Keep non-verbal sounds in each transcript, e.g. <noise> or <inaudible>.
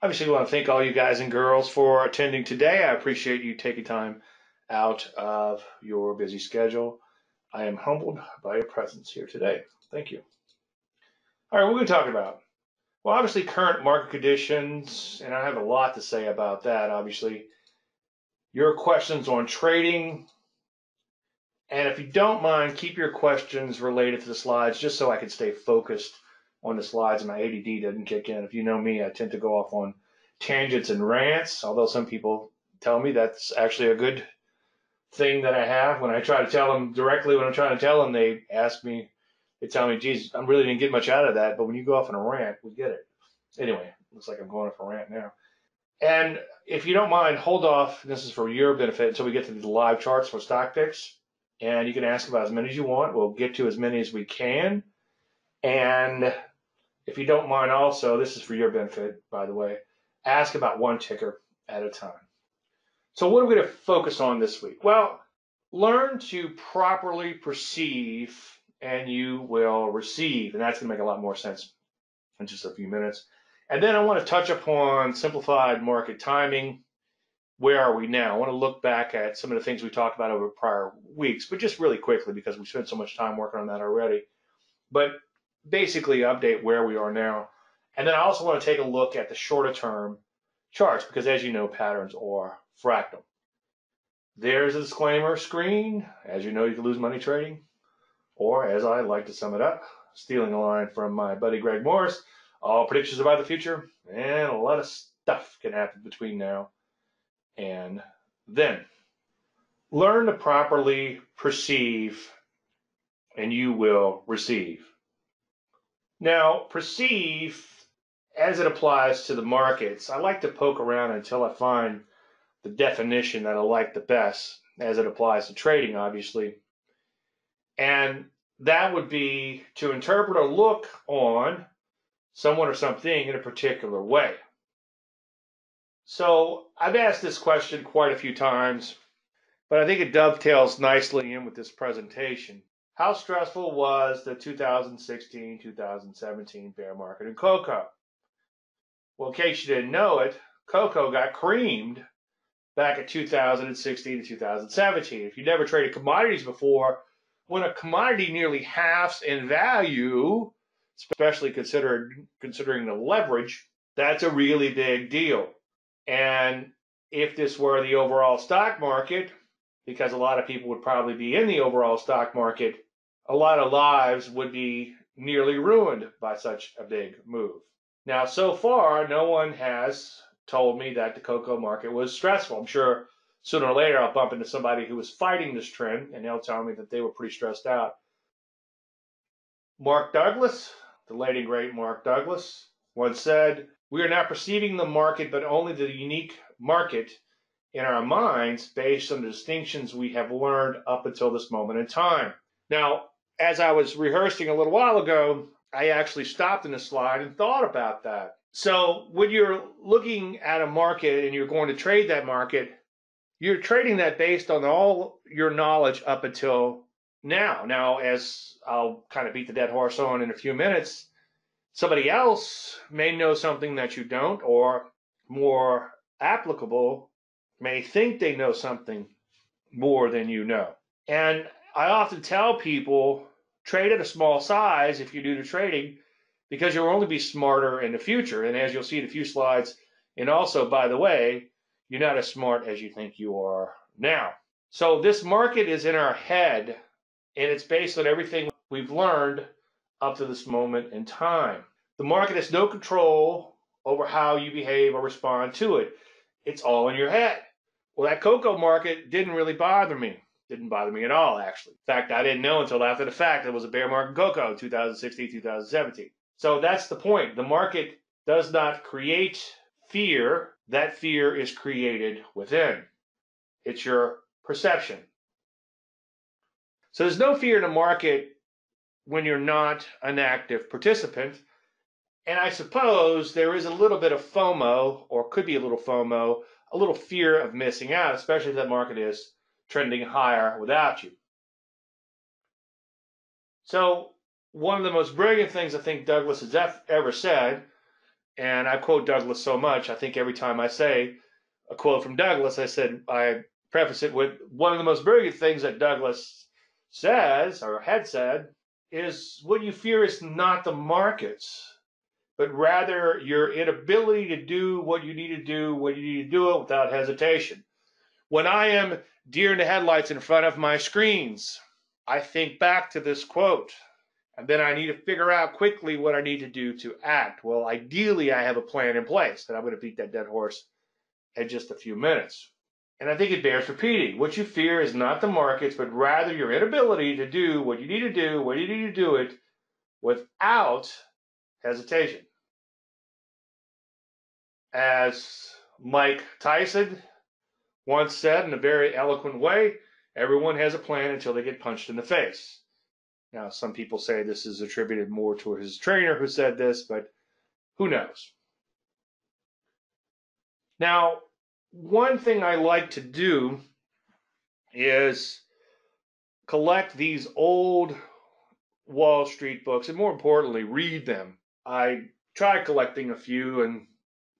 Obviously, we want to thank all you guys and girls for attending today. I appreciate you taking time out of your busy schedule. I am humbled by your presence here today. Thank you. All right, what are we going to talk about? Well, obviously, current market conditions, and I have a lot to say about that, obviously. Your questions on trading, and if you don't mind, keep your questions related to the slides just so I can stay focused on the slides and my ADD doesn't kick in. If you know me, I tend to go off on tangents and rants, although some people tell me that's actually a good thing that I have. When I try to tell them directly what I'm trying to tell them, they ask me, they tell me, geez, I really didn't get much out of that. But when you go off on a rant, we get it. Anyway, looks like I'm going off a rant now. And if you don't mind, hold off. This is for your benefit until we get to the live charts for stock picks. And you can ask about as many as you want. We'll get to as many as we can. And if you don't mind, also, this is for your benefit, by the way, ask about one ticker at a time. So, what are we going to focus on this week? Well, learn to properly perceive and you will receive. And that's going to make a lot more sense in just a few minutes. And then I want to touch upon simplified market timing. Where are we now? I want to look back at some of the things we talked about over prior weeks, but just really quickly because we spent so much time working on that already. But basically, update where we are now. And then I also want to take a look at the shorter term charts because, as you know, patterns are fractal. There's a disclaimer screen. As you know, you can lose money trading. Or, as I like to sum it up, stealing a line from my buddy Greg Morris, all predictions about the future, and a lot of stuff can happen between now and then. Learn to properly perceive, and you will receive. Now, perceive as it applies to the markets, I like to poke around until I find the definition that I like the best as it applies to trading, obviously. And that would be to interpret or look on someone or something in a particular way. So I've asked this question quite a few times, but I think it dovetails nicely in with this presentation. How stressful was the 2016 2017 bear market in cocoa? Well, in case you didn't know it, cocoa got creamed back in 2016 to 2017. If you never traded commodities before, when a commodity nearly halves in value, especially considered considering the leverage, that's a really big deal. And if this were the overall stock market, because a lot of people would probably be in the overall stock market, a lot of lives would be nearly ruined by such a big move. Now, so far, no one has told me that the cocoa market was stressful. I'm sure sooner or later I'll bump into somebody who was fighting this trend and they'll tell me that they were pretty stressed out. Mark Douglas, the late and great Mark Douglas, once said, We are not perceiving the market, but only the unique market in our minds based on the distinctions we have learned up until this moment in time. Now, as I was rehearsing a little while ago, I actually stopped in the slide and thought about that. So when you're looking at a market and you're going to trade that market, you're trading that based on all your knowledge up until now. Now, as I'll kind of beat the dead horse on in a few minutes, somebody else may know something that you don't, or more applicable, may think they know something more than you know. And I often tell people trade at a small size if you do the trading because you'll only be smarter in the future. And as you'll see in a few slides, and also, by the way, you're not as smart as you think you are now. So this market is in our head, and it's based on everything we've learned up to this moment in time. The market has no control over how you behave or respond to it. It's all in your head. Well, that cocoa market didn't really bother me. Didn't bother me at all, actually. In fact, I didn't know until after the fact it was a bear market cocoa 2016, 2017. So that's the point. The market does not create fear that fear is created within. It's your perception. So there's no fear in the market when you're not an active participant. And I suppose there is a little bit of FOMO, or could be a little FOMO, a little fear of missing out, especially if that market is trending higher without you. So, one of the most brilliant things I think Douglas has ever said And I quote Douglas so much, I think every time I say a quote from Douglas, I said I preface it with one of the most brilliant things that Douglas says or had said is what you fear is not the markets, but rather your inability to do what you need to do when you need to do it without hesitation. When I am deer in the headlights in front of my screens, I think back to this quote. And then I need to figure out quickly what I need to do to act. Well, ideally, I have a plan in place, and I'm going to beat that dead horse in just a few minutes. And I think it bears repeating. What you fear is not the markets, but rather your inability to do what you need to do, when you need to do it without hesitation. As Mike Tyson once said in a very eloquent way, everyone has a plan until they get punched in the face. Now, some people say this is attributed more to his trainer who said this, but who knows? Now, one thing I like to do is collect these old Wall Street books and more importantly, read them. I tried collecting a few and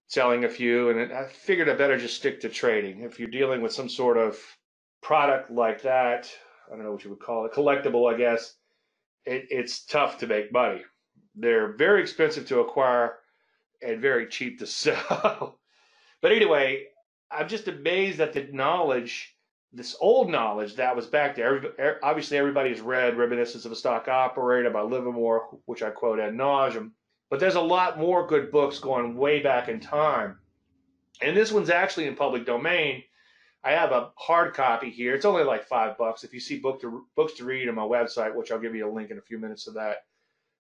selling a few, and I figured I better just stick to trading. If you're dealing with some sort of product like that, I don't know what you would call it, collectible, I guess, it, it's tough to make money. They're very expensive to acquire and very cheap to <laughs> sell. but anyway, I'm just amazed at the knowledge, this old knowledge that was back there. Er, obviously, everybody has read Reminiscence of a Stock Operator by Livermore, which I quote ad nauseum. But there's a lot more good books going way back in time. And this one's actually in public domain. I have a hard copy here. It's only like five bucks. If you see book to, books to read on my website, which I'll give you a link in a few minutes of that,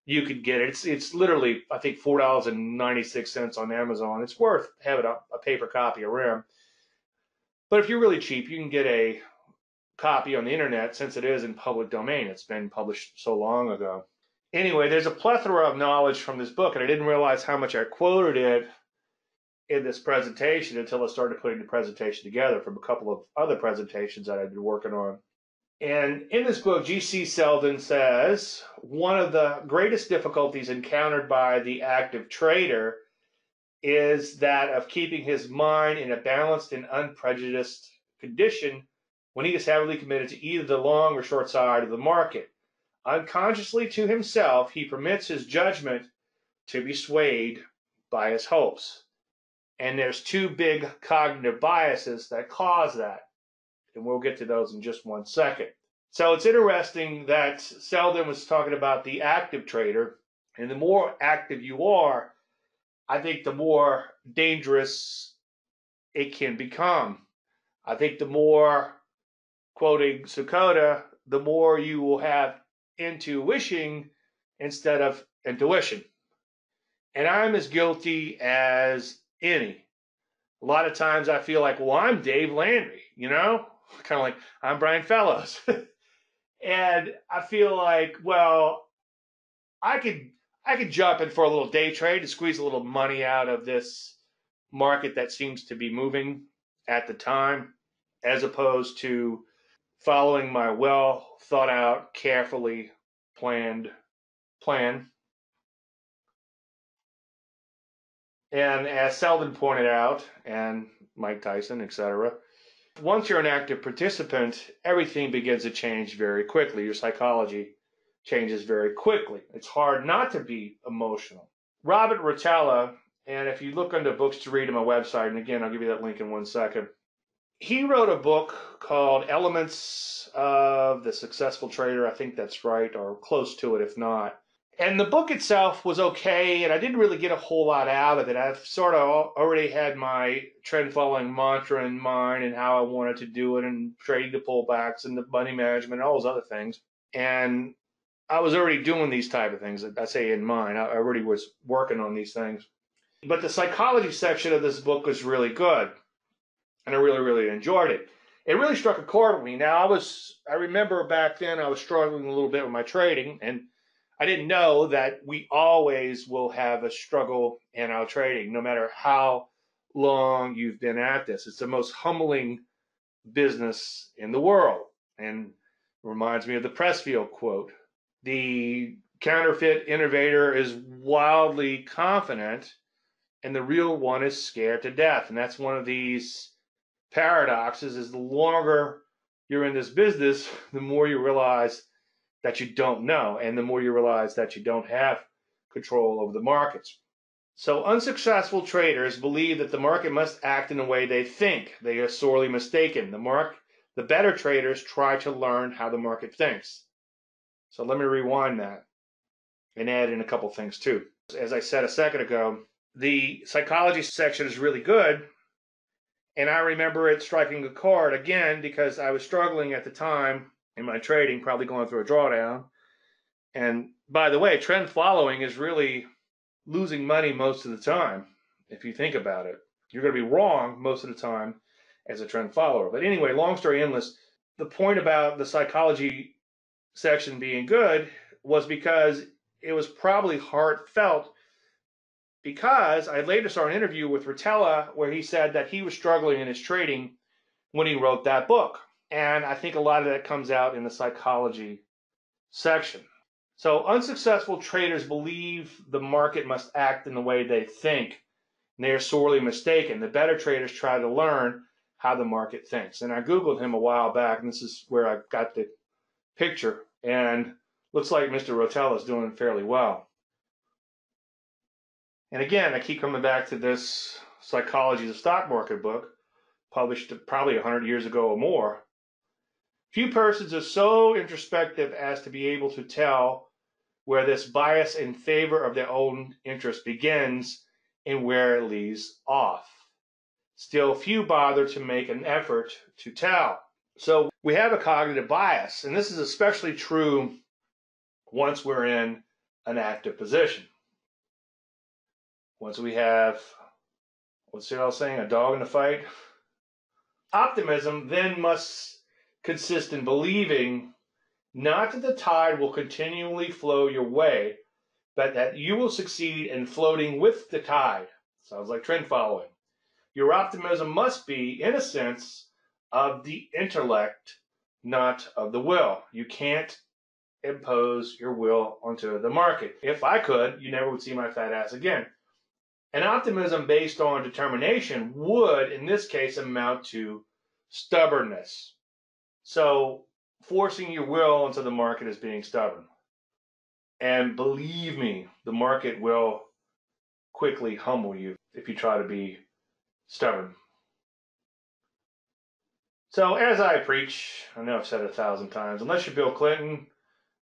you could get it. It's it's literally I think four dollars and ninety six cents on Amazon. It's worth having a, a paper copy around. But if you're really cheap, you can get a copy on the internet since it is in public domain. It's been published so long ago. Anyway, there's a plethora of knowledge from this book, and I didn't realize how much I quoted it in this presentation until I started putting the presentation together from a couple of other presentations that I've been working on. And in this book, G.C. Selden says one of the greatest difficulties encountered by the active trader is that of keeping his mind in a balanced and unprejudiced condition when he is heavily committed to either the long or short side of the market. Unconsciously to himself, he permits his judgment to be swayed by his hopes. And there's two big cognitive biases that cause that. And we'll get to those in just one second. So it's interesting that Selden was talking about the active trader. And the more active you are, I think the more dangerous it can become. I think the more, quoting Seykota, the more you will have intuition instead of intuition. And I'm as guilty as any. A lot of times I feel like, well, I'm Dave Landry, you know, <laughs> kind of like I'm Brian Fellows. <laughs> and I feel like, well, I could I could jump in for a little day trade to squeeze a little money out of this market that seems to be moving at the time, as opposed to following my well thought out, carefully planned plan. And as Selden pointed out, and Mike Tyson, etc., once you're an active participant, everything begins to change very quickly. Your psychology changes very quickly. It's hard not to be emotional. Robert Rotella, and if you look under books to read on my website, and again, I'll give you that link in one second, he wrote a book called Elements of the Successful Trader. I think that's right, or close to it, if not. And the book itself was okay, and I didn't really get a whole lot out of it. I've sort of already had my trend following mantra in mind and how I wanted to do it, and trading the pullbacks and the money management and all those other things. And I was already doing these type of things. I say in mind, I already was working on these things. But the psychology section of this book was really good, and I really, really enjoyed it. It really struck a chord with me. Now, I was, I remember back then I was struggling a little bit with my trading, and I didn't know that we always will have a struggle in our trading, no matter how long you've been at this. It's the most humbling business in the world, and reminds me of the Pressfield quote the counterfeit innovator is wildly confident and the real one is scared to death. And that's one of these paradoxes is the longer you're in this business, the more you realize that you don't know, and the more you realize that you don't have control over the markets. So unsuccessful traders believe that the market must act in the way they think. They are sorely mistaken. The mark the better traders try to learn how the market thinks. So let me rewind that and add in a couple things too. As I said a second ago, the psychology section is really good. And I remember it striking a chord again because I was struggling at the time in my trading, probably going through a drawdown. And by the way, trend following is really losing money most of the time, if you think about it. You're going to be wrong most of the time as a trend follower. But anyway, long story endless, the point about the psychology section being good was because it was probably heartfelt because I later saw an interview with Rotella where he said that he was struggling in his trading when he wrote that book. And I think a lot of that comes out in the psychology section. So unsuccessful traders believe the market must act in the way they think. And they are sorely mistaken. The better traders try to learn how the market thinks. And I Googled him a while back, and this is where I got the picture. And looks like Mr. Rotella is doing fairly well. And again, I keep coming back to this Psychology of the Stock Market book, published probably 100 years ago or more. Few persons are so introspective as to be able to tell where this bias in favor of their own interest begins and where it leaves off. Still, few bother to make an effort to tell. So we have a cognitive bias, and this is especially true once we're in an active position. Once we have, what's it all saying, a dog in the fight? Optimism then must consist in believing not that the tide will continually flow your way, but that you will succeed in floating with the tide. Sounds like trend following. Your optimism must be, in a sense, of the intellect, not of the will. You can't impose your will onto the market. If I could, you never would see my fat ass again. An optimism based on determination would, in this case, amount to stubbornness. So, forcing your will into the market is being stubborn. And believe me, the market will quickly humble you if you try to be stubborn. So, as I preach, I know I've said it a thousand times, unless you're Bill Clinton,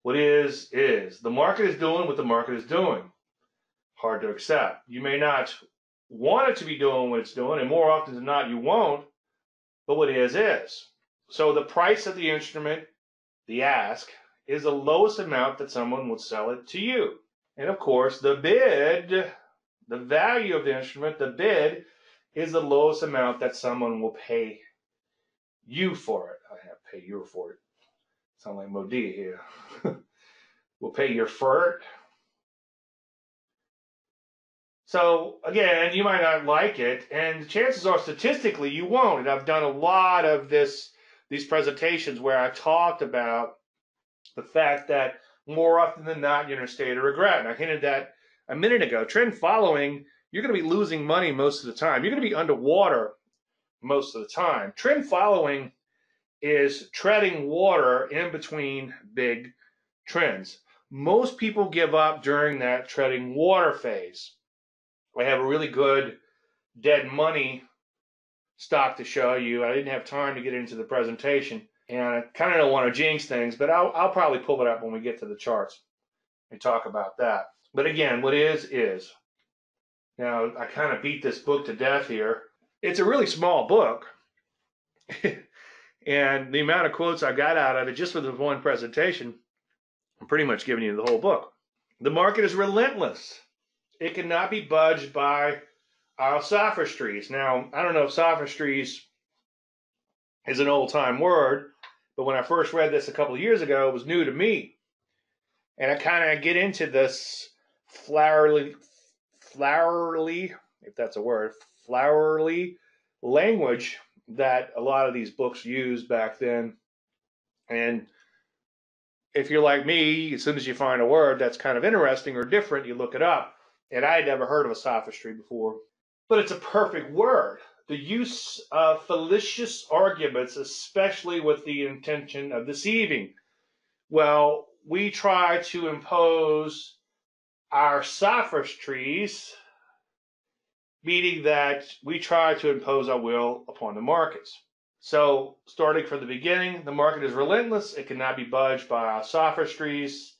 what is, is. The market is doing what the market is doing hard to accept. You may not want it to be doing what it's doing, and more often than not, you won't, but what is, is. So the price of the instrument, the ask, is the lowest amount that someone will sell it to you. And of course, the bid, the value of the instrument, the bid, is the lowest amount that someone will pay you for it. I have pay you for it. Sound like Modia here. <laughs> will pay your for it so again, you might not like it, and chances are statistically you won't. And I've done a lot of this these presentations where I've talked about the fact that more often than not you're in a state of regret. And I hinted that a minute ago. Trend following, you're going to be losing money most of the time. You're going to be underwater most of the time. Trend following is treading water in between big trends. Most people give up during that treading water phase. I have a really good dead money stock to show you. I didn't have time to get into the presentation, and I kind of don't want to jinx things, but I'll, I'll probably pull it up when we get to the charts and talk about that. But again, what is, is. Now, I kind of beat this book to death here. It's a really small book. <laughs> and the amount of quotes I got out of it just for the one presentation, I'm pretty much giving you the whole book. The market is relentless. It cannot be budged by uh, our sophistries. Now, I don't know if sophistries is an old time word, but when I first read this a couple of years ago, it was new to me. And I kind of get into this flowery, flowery, if that's a word, flowery language that a lot of these books used back then. And if you're like me, as soon as you find a word that's kind of interesting or different, you look it up. And I had never heard of a sophistry before, but it's a perfect word. The use of fallacious arguments, especially with the intention of deceiving. Well, we try to impose our sophistries, meaning that we try to impose our will upon the markets. So, starting from the beginning, the market is relentless. It cannot be budged by our sophistries.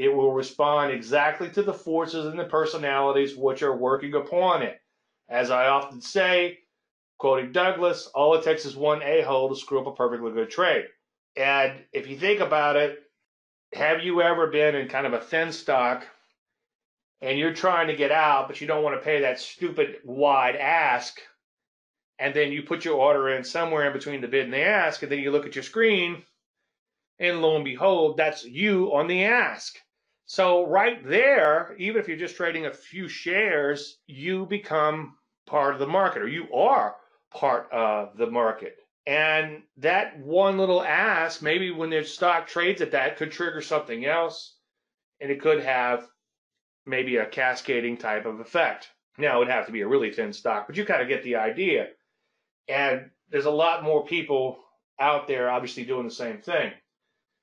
It will respond exactly to the forces and the personalities which are working upon it. As I often say, quoting Douglas, all it takes is one a hole to screw up a perfectly good trade. And if you think about it, have you ever been in kind of a thin stock and you're trying to get out, but you don't want to pay that stupid wide ask? And then you put your order in somewhere in between the bid and the ask, and then you look at your screen, and lo and behold, that's you on the ask. So, right there, even if you're just trading a few shares, you become part of the market, or you are part of the market. And that one little ask, maybe when their stock trades at that, could trigger something else. And it could have maybe a cascading type of effect. Now, it would have to be a really thin stock, but you kind of get the idea. And there's a lot more people out there obviously doing the same thing.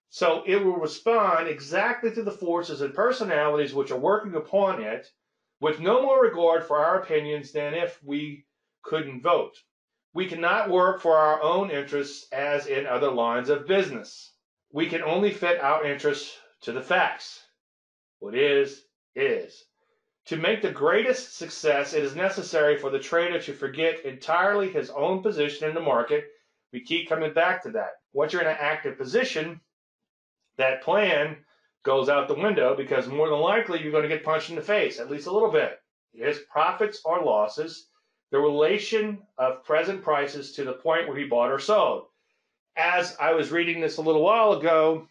So it will respond exactly to the forces and personalities which are working upon it with no more regard for our opinions than if we couldn't vote. We cannot work for our own interests as in other lines of business. We can only fit our interests to the facts. What is, is. To make the greatest success, it is necessary for the trader to forget entirely his own position in the market. We keep coming back to that. Once you're in an active position, that plan goes out the window because more than likely you're going to get punched in the face, at least a little bit. His profits or losses the relation of present prices to the point where he bought or sold. As I was reading this a little while ago,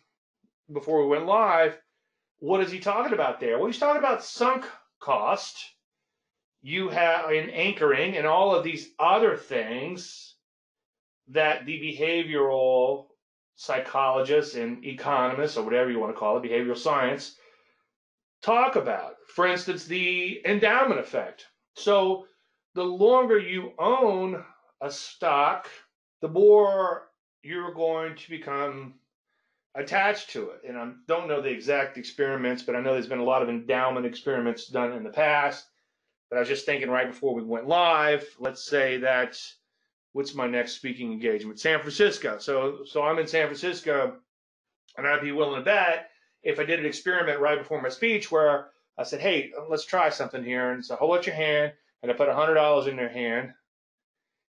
before we went live, what is he talking about there? Well, he's talking about sunk cost. You have in anchoring and all of these other things that the behavioral psychologists and economists, or whatever you want to call it, behavioral science, talk about. For instance, the endowment effect. So the longer you own a stock, the more you're going to become attached to it. And I don't know the exact experiments, but I know there's been a lot of endowment experiments done in the past. But I was just thinking right before we went live, let's say that what's my next speaking engagement? San Francisco. So so I'm in San Francisco and I'd be willing to bet if I did an experiment right before my speech where I said, hey, let's try something here. And so hold out your hand and I put $100 in their hand,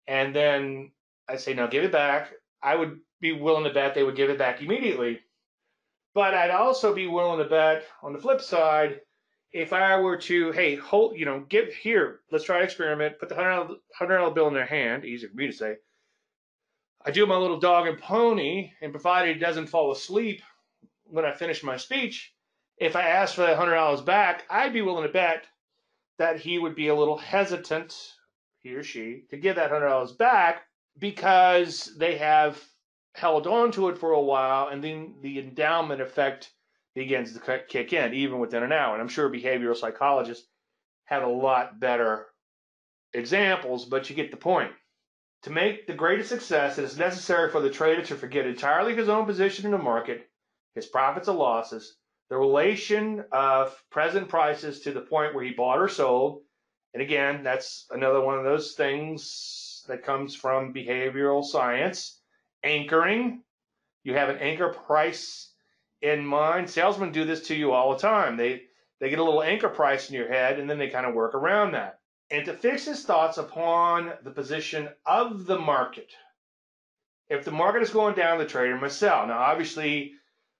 and then I say, now give it back, I would be willing to bet they would give it back immediately. But I'd also be willing to bet on the flip side, if I were to, hey, hold, you know, give here, let's try an experiment, put the $100, $100 bill in their hand, easy for me to say. I do my little dog and pony, and provided he doesn't fall asleep when I finish my speech, if I ask for that $100 back, I'd be willing to bet that he would be a little hesitant, he or she, to give that hundred dollars back because they have held on to it for a while, and then the endowment effect begins to kick in, even within an hour. And I'm sure behavioral psychologists have a lot better examples, but you get the point. To make the greatest success, it is necessary for the trader to forget entirely his own position in the market, his profits or losses, the relation of present prices to the point where he bought or sold. And again, that's another one of those things that comes from behavioral science. Anchoring, you have an anchor price in mind. Salesmen do this to you all the time. They they get a little anchor price in your head and then they kind of work around that. And to fix his thoughts upon the position of the market. If the market is going down, the trader must sell. Now, obviously,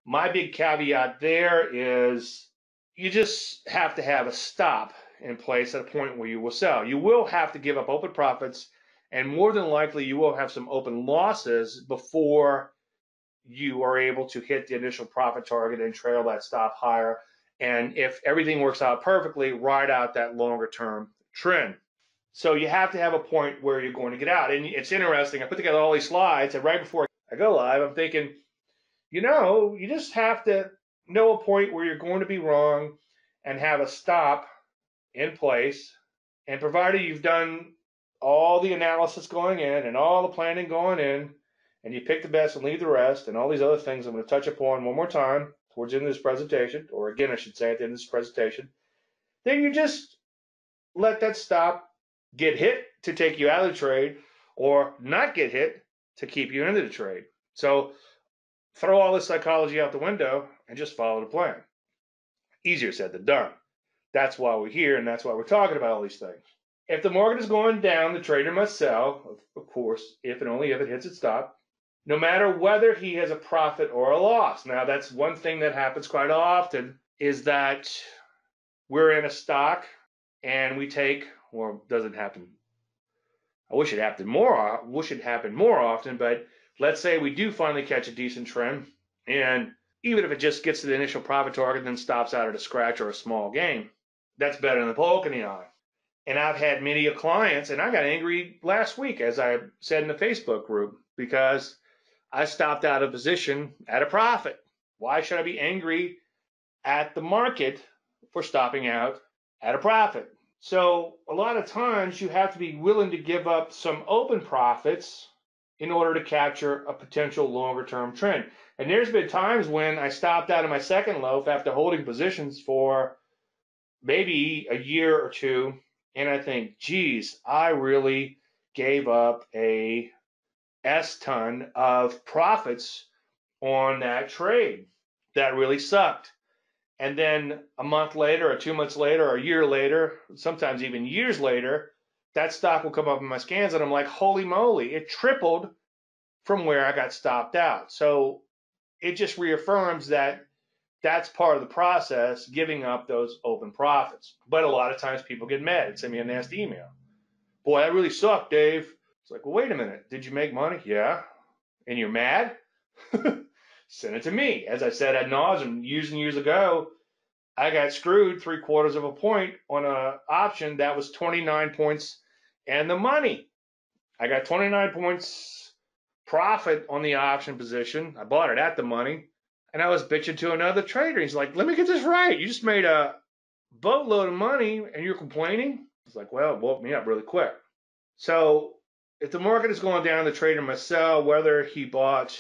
my big caveat there is you just have to have a stop in place at a point where you will sell. You will have to give up open profits, and more than likely, you will have some open losses before you are able to hit the initial profit target and trail that stop higher. And if everything works out perfectly, ride out that longer term trend. So you have to have a point where you're going to get out. And it's interesting. I put together all these slides, and right before I go live, I'm thinking, you know, you just have to know a point where you're going to be wrong and have a stop in place, and provided you've done all the analysis going in and all the planning going in, and you pick the best and leave the rest, and all these other things I'm going to touch upon one more time towards the end of this presentation, or again, I should say at the end of this presentation, then you just let that stop get hit to take you out of the trade or not get hit to keep you into the trade. So throw all this psychology out the window and just follow the plan. Easier said than done. That's why we're here and that's why we're talking about all these things. If the market is going down, the trader must sell, of course, if and only if it hits its stop, no matter whether he has a profit or a loss. Now, that's one thing that happens quite often is that we're in a stock and we take, or doesn't happen. I wish it happened more. I wish it happened more often, but let's say we do finally catch a decent trend, and even if it just gets to the initial profit target, and then stops out at a scratch or a small gain, that's better than the poke in the eye. And I've had many clients, and I got angry last week, as I said in the Facebook group, because I stopped out of position at a profit. Why should I be angry at the market for stopping out at a profit? So a lot of times you have to be willing to give up some open profits in order to capture a potential longer term trend. And there's been times when I stopped out of my second loaf after holding positions for maybe a year or two, and I think, geez, I really gave up a S ton of profits on that trade. That really sucked. And then a month later, or two months later, or a year later, sometimes even years later, that stock will come up in my scans, and I'm like, holy moly, it tripled from where I got stopped out. So it just reaffirms that that's part of the process, giving up those open profits. But a lot of times people get mad and send me a nasty email. Boy, that really sucked, Dave. It's like, well, wait a minute. Did you make money? Yeah. And you're mad? <laughs> send it to me. As I said ad nauseum years and years ago, I got screwed three quarters of a point on an option that was 29 points and the money. I got 29 points profit on the option position. I bought it at the money. And I was bitching to another trader. He's like, let me get this right. You just made a boatload of money and you're complaining? It's like, well, it woke me up really quick. So if the market is going down, the trader must sell whether he bought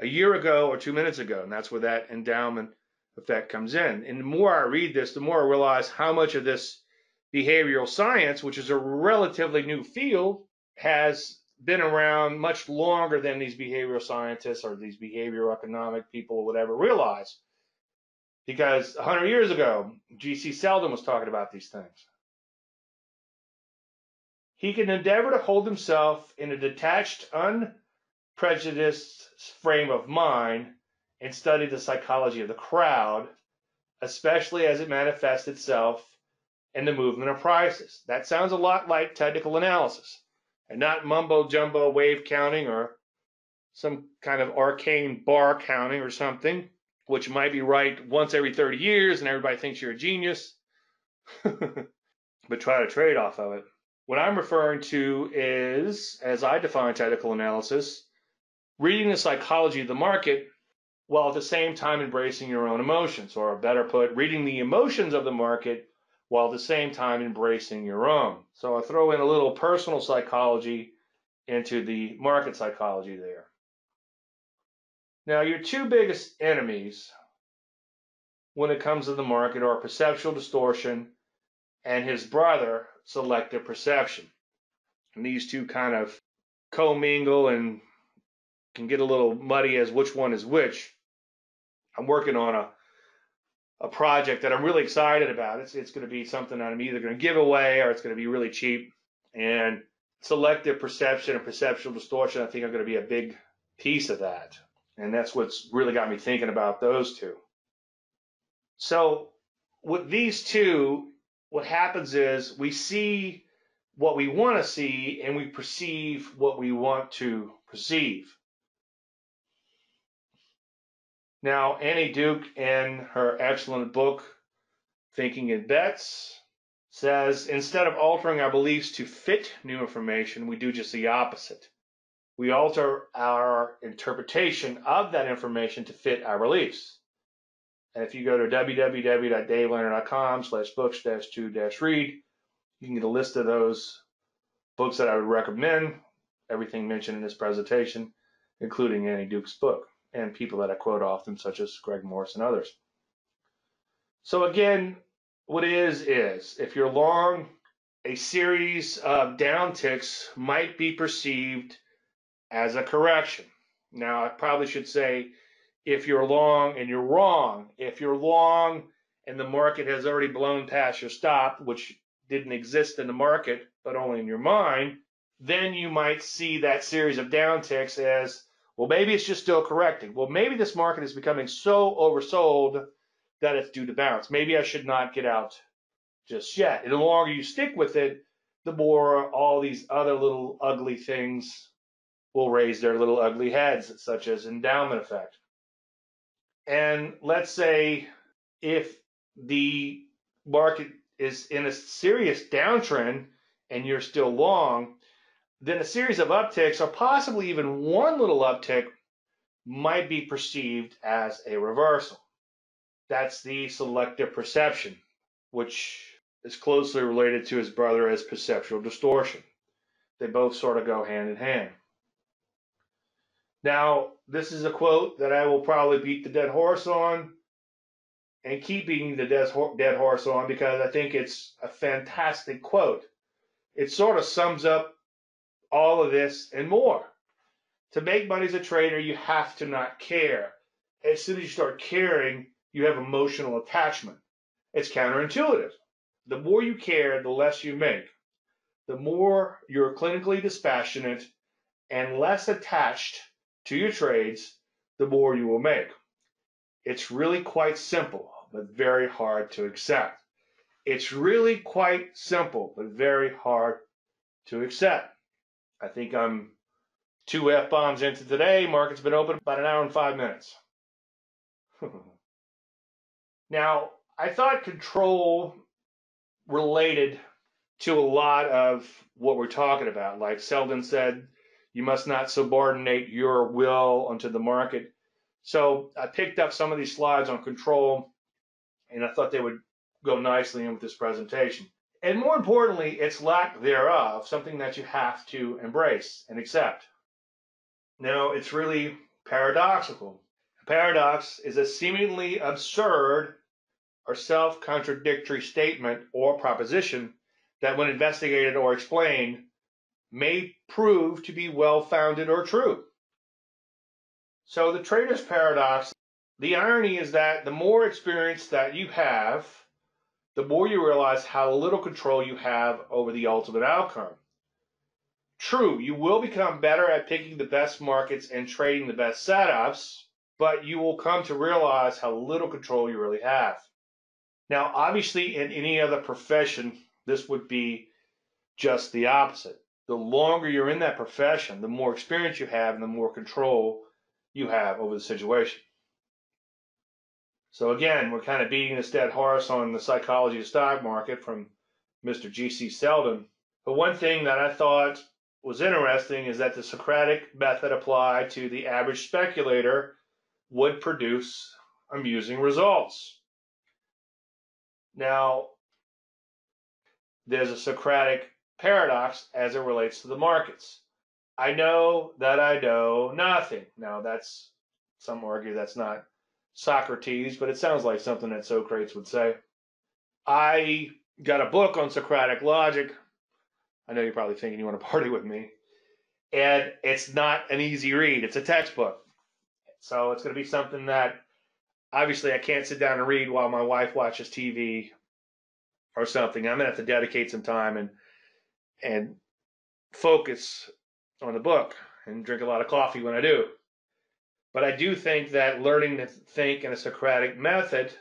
a year ago or two minutes ago. And that's where that endowment effect comes in. And the more I read this, the more I realize how much of this behavioral science, which is a relatively new field, has been around much longer than these behavioral scientists or these behavioral economic people would ever realize. Because 100 years ago, G.C. Selden was talking about these things. He can endeavor to hold himself in a detached, unprejudiced frame of mind and study the psychology of the crowd, especially as it manifests itself in the movement of prices. That sounds a lot like technical analysis and not mumbo jumbo wave counting or some kind of arcane bar counting or something, which might be right once every 30 years and everybody thinks you're a genius, <laughs> but try to trade off of it. What I'm referring to is, as I define technical analysis, reading the psychology of the market while at the same time embracing your own emotions, or better put, reading the emotions of the market while at the same time embracing your own. So I throw in a little personal psychology into the market psychology there. Now, your two biggest enemies when it comes to the market are perceptual distortion and his brother, selective perception. And these two kind of commingle and can get a little muddy as which one is which. I'm working on a a project that I'm really excited about. It's it's going to be something that I'm either going to give away or it's going to be really cheap. And selective perception and perceptual distortion, I think, are going to be a big piece of that. And that's what's really got me thinking about those two. So with these two, what happens is we see what we want to see and we perceive what we want to perceive. Now, Annie Duke, in her excellent book, Thinking in Bets, says instead of altering our beliefs to fit new information, we do just the opposite. We alter our interpretation of that information to fit our beliefs. And if you go to www.davelandry.com slash books dash two dash read, you can get a list of those books that I would recommend, everything mentioned in this presentation, including Annie Duke's book, and people that I quote often, such as Greg Morris and others. So again, what is is if you're long, a series of downticks might be perceived as a correction. Now, I probably should say if you're long and you're wrong. If you're long and the market has already blown past your stop, which didn't exist in the market, but only in your mind, then you might see that series of downticks as, well, maybe it's just still correcting. Well, maybe this market is becoming so oversold that it's due to bounce. Maybe I should not get out just yet. And the longer you stick with it, the more all these other little ugly things will raise their little ugly heads, such as endowment effect. And let's say if the market is in a serious downtrend and you're still long, then a series of upticks or possibly even one little uptick might be perceived as a reversal. That's the selective perception, which is closely related to his brother as perceptual distortion. They both sort of go hand in hand. Now, this is a quote that I will probably beat the dead horse on and keep beating the dead horse on because I think it's a fantastic quote. It sort of sums up all of this and more. To make money as a trader, you have to not care. As soon as you start caring, you have emotional attachment. It's counterintuitive. The more you care, the less you make. The more you're clinically dispassionate and less attached to your trades, the more you will make. It's really quite simple, but very hard to accept. It's really quite simple, but very hard to accept. I think I'm two F bombs into today. Market's been open about an hour and five minutes. <laughs> now, I thought control related to a lot of what we're talking about. Like Selden said, you must not subordinate your will unto the market. So I picked up some of these slides on control, and I thought they would go nicely in with this presentation. And more importantly, its lack thereof, something that you have to embrace and accept. Now, it's really paradoxical. A paradox is a seemingly absurd or self contradictory statement or proposition that, when investigated or explained, may prove to be well founded or true. So, the trader's paradox the irony is that the more experience that you have, the more you realize how little control you have over the ultimate outcome. True, you will become better at picking the best markets and trading the best setups, but you will come to realize how little control you really have. Now, obviously, in any other profession, this would be just the opposite. The longer you're in that profession, the more experience you have and the more control you have over the situation. So again, we're kind of beating this dead horse on the psychology of the stock market from Mr. G.C. Selden. But one thing that I thought was interesting is that the Socratic method applied to the average speculator would produce amusing results. Now, there's a Socratic paradox as it relates to the markets. I know that I know nothing. Now, that's some argue that's not Socrates, but it sounds like something that Socrates would say. I got a book on Socratic logic. I know you're probably thinking you want to party with me. And it's not an easy read, it's a textbook. So it's going to be something that obviously I can't sit down and read while my wife watches TV or something. I'm gonna have to dedicate some time and and focus on the book and drink a lot of coffee when I do. But I do think that learning to think in a Socratic method,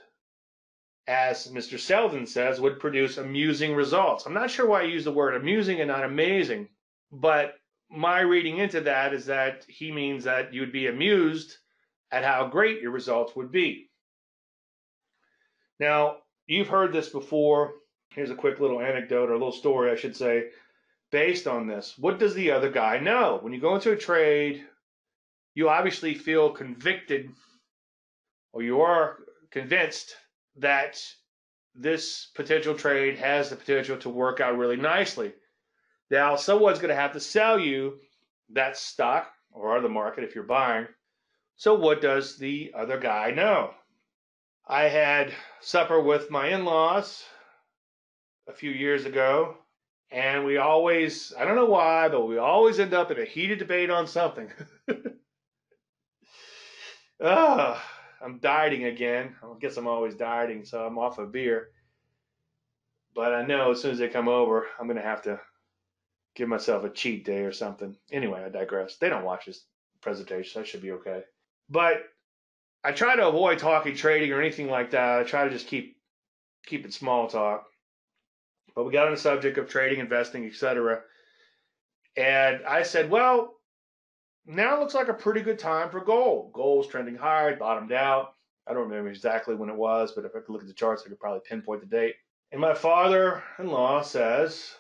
as Mr. Selden says, would produce amusing results. I'm not sure why I use the word amusing and not amazing, but my reading into that is that he means that you'd be amused at how great your results would be. Now, you've heard this before. Here's a quick little anecdote or a little story, I should say, based on this. What does the other guy know? When you go into a trade, you obviously feel convicted, or you are convinced that this potential trade has the potential to work out really nicely. Now, someone's going to have to sell you that stock or the market if you're buying. So, what does the other guy know? I had supper with my in laws a few years ago, and we always, I don't know why, but we always end up in a heated debate on something. <laughs> I'm dieting again. I guess I'm always dieting, so I'm off of beer. But I know as soon as they come over, I'm going to have to give myself a cheat day or something. Anyway, I digress. They don't watch this presentation, so I should be okay. But I try to avoid talking trading or anything like that. I try to just keep keep it small talk. But we got on the subject of trading, investing, etc. And I said, well, now looks like a pretty good time for gold. Gold's trending higher, bottomed out. I don't remember exactly when it was, but if I could look at the charts, I could probably pinpoint the date. And my father-in-law says,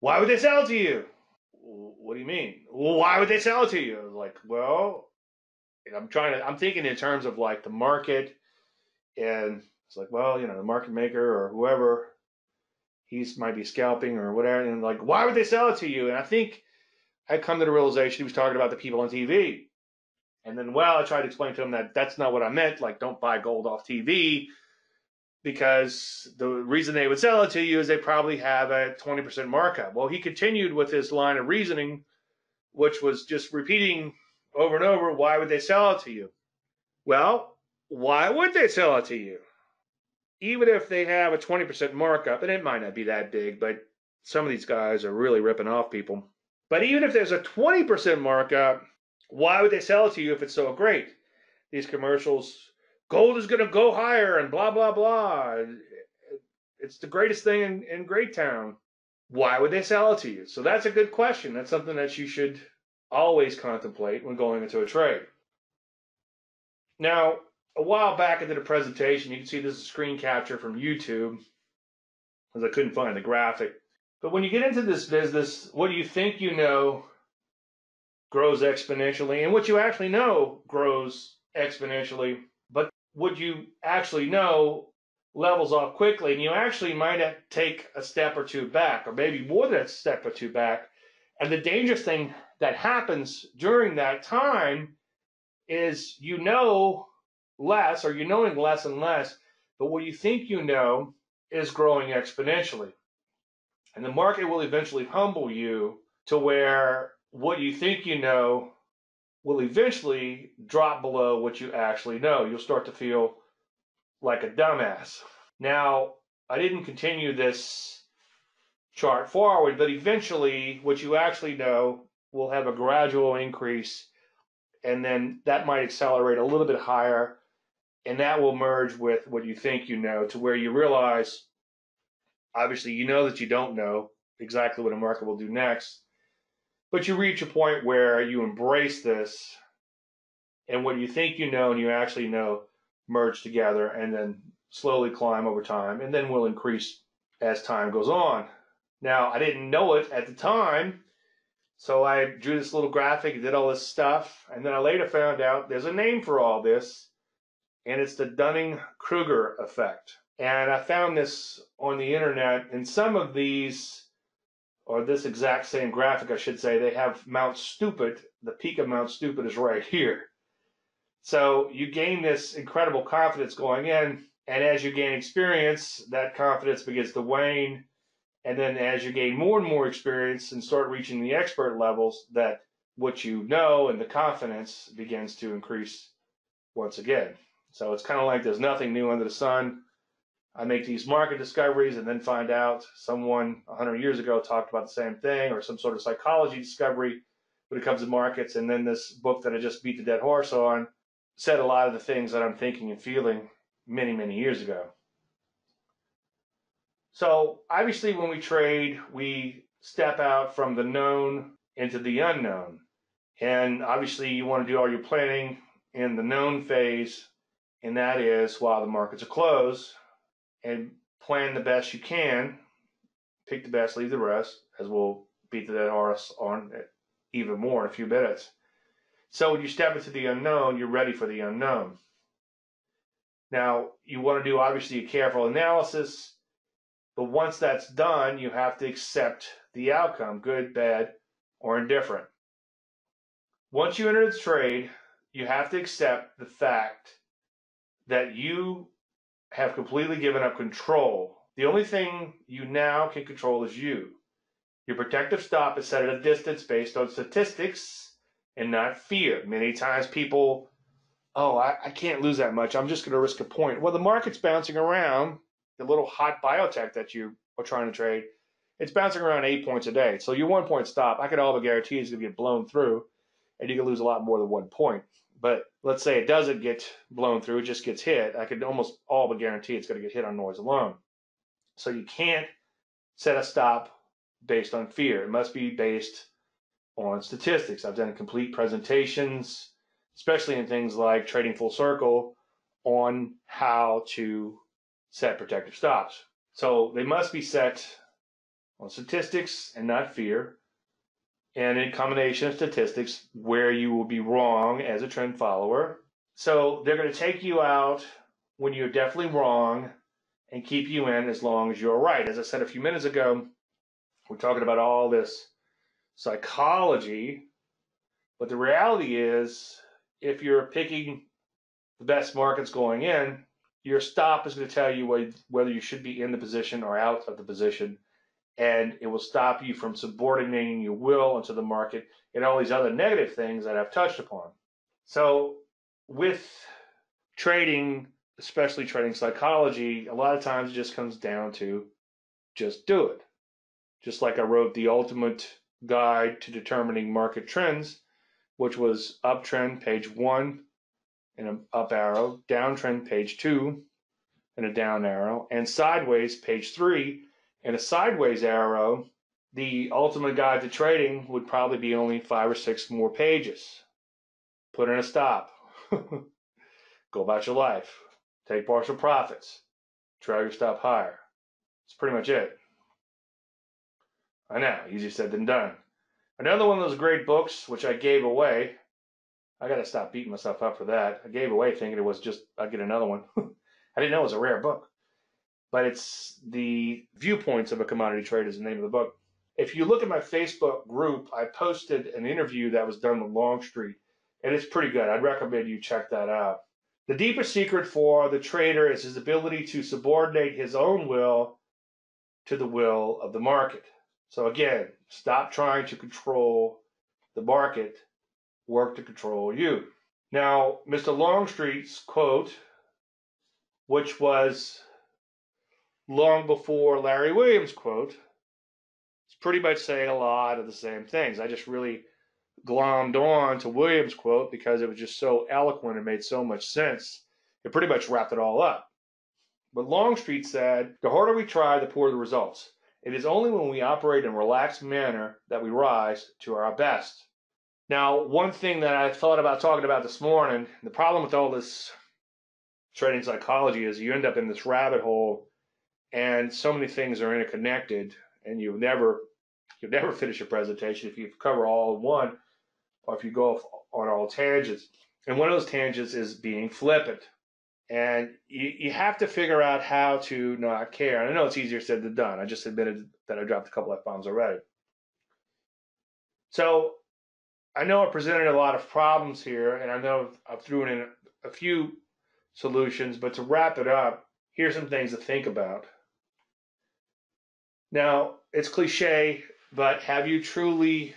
why would they sell it to you? What do you mean? Why would they sell it to you? I was like, well, I'm trying to, I'm thinking in terms of like the market. And it's like, well, you know, the market maker or whoever, he's might be scalping or whatever. And like, why would they sell it to you? And I think I come to the realization he was talking about the people on TV. And then, well, I tried to explain to him that that's not what I meant. Like, don't buy gold off TV because the reason they would sell it to you is they probably have a 20% markup. Well, he continued with his line of reasoning, which was just repeating over and over, why would they sell it to you? Well, why would they sell it to you? Even if they have a 20% markup, and it might not be that big, but some of these guys are really ripping off people. But even if there's a 20% markup, why would they sell it to you if it's so great? These commercials gold is going to go higher and blah, blah, blah. It's the greatest thing in, in Great Town. Why would they sell it to you? So that's a good question. That's something that you should always contemplate when going into a trade. Now, a while back into the presentation, you can see this is a screen capture from YouTube, because I couldn't find the graphic. But when you get into this business, what do you think you know grows exponentially, and what you actually know grows exponentially. But what you actually know levels off quickly, and you actually might take a step or two back, or maybe more than a step or two back. And the dangerous thing that happens during that time is you know less, or you're knowing less and less, but what you think you know is growing exponentially. And the market will eventually humble you to where what you think you know will eventually drop below what you actually know. You'll start to feel like a dumbass. Now, I didn't continue this chart forward, but eventually what you actually know will have a gradual increase, and then that might accelerate a little bit higher, and that will merge with what you think you know to where you realize obviously you know that you don't know exactly what a market will do next but you reach a point where you embrace this, and what you think you know and you actually know merge together and then slowly climb over time, and then will increase as time goes on. Now, I didn't know it at the time, so I drew this little graphic, did all this stuff, and then I later found out there's a name for all this, and it's the Dunning Kruger effect. And I found this on the internet, and some of these or this exact same graphic, I should say, they have Mount Stupid. The peak of Mount Stupid is right here. So you gain this incredible confidence going in, and as you gain experience, that confidence begins to wane. And then as you gain more and more experience and start reaching the expert levels, that what you know and the confidence begins to increase once again. So it's kind of like there's nothing new under the sun. I make these market discoveries and then find out someone 100 years ago talked about the same thing or some sort of psychology discovery when it comes to markets. And then this book that I just beat the dead horse on said a lot of the things that I'm thinking and feeling many, many years ago. So obviously, when we trade, we step out from the known into the unknown. And obviously, you want to do all your planning in the known phase, and that is while the markets are closed and plan the best you can. Pick the best, leave the rest, as we'll beat the dead horse on even more in a few minutes. So when you step into the unknown, you're ready for the unknown. Now, you want to do obviously a careful analysis, but once that's done, you have to accept the outcome good, bad, or indifferent. Once you enter the trade, you have to accept the fact that you have completely given up control. The only thing you now can control is you. Your protective stop is set at a distance based on statistics and not fear. Many times people, oh, I, I can't lose that much. I'm just going to risk a point. Well, the market's bouncing around. The little hot biotech that you are trying to trade, it's bouncing around eight points a day. So your one point stop, I could all but guarantee is going to get blown through, and you can lose a lot more than one point. But let's say it doesn't get blown through, it just gets hit. I could almost all but guarantee it's going to get hit on noise alone. So you can't set a stop based on fear. It must be based on statistics. I've done complete presentations, especially in things like trading full circle, on how to set protective stops. So they must be set on statistics and not fear and a combination of statistics where you will be wrong as a trend follower. So they're going to take you out when you're definitely wrong and keep you in as long as you're right. As I said a few minutes ago, we're talking about all this psychology, but the reality is if you're picking the best markets going in, your stop is going to tell you whether you should be in the position or out of the position and it will stop you from subordinating your will into the market and all these other negative things that I've touched upon. So, with trading, especially trading psychology, a lot of times it just comes down to just do it. Just like I wrote the ultimate guide to determining market trends, which was uptrend page one and an up arrow, downtrend page two and a down arrow, and sideways page three and a sideways arrow, the ultimate guide to trading would probably be only five or six more pages. Put in a stop. <laughs> Go about your life. Take partial profits. Try your stop higher. That's pretty much it. I know, easier said than done. Another one of those great books, which I gave away. I gotta stop beating myself up for that. I gave away thinking it was just I'd get another one. <laughs> I didn't know it was a rare book but it's the viewpoints of a commodity trader is the name of the book. If you look at my Facebook group, I posted an interview that was done with Longstreet, and it's pretty good. I'd recommend you check that out. The deepest secret for the trader is his ability to subordinate his own will to the will of the market. So again, stop trying to control the market, work to control you. Now, Mr. Longstreet's quote, which was long before Larry Williams' quote. It's pretty much saying a lot of the same things. I just really glommed on to Williams' quote because it was just so eloquent and made so much sense. It pretty much wrapped it all up. But Longstreet said, the harder we try, the poorer the results. It is only when we operate in a relaxed manner that we rise to our best. Now, one thing that I thought about talking about this morning, the problem with all this trading psychology is you end up in this rabbit hole and so many things are interconnected, and you never you'll never <laughs> finish a presentation if you cover all in one, or if you go on all tangents. And one of those tangents is being flippant. And you, you have to figure out how to not care. And I know it's easier said than done. I just admitted that I dropped a couple F bombs already. So I know I presented a lot of problems here, and I know I've thrown in a few solutions, but to wrap it up, here's some things to think about. Now, it's cliche, but have you truly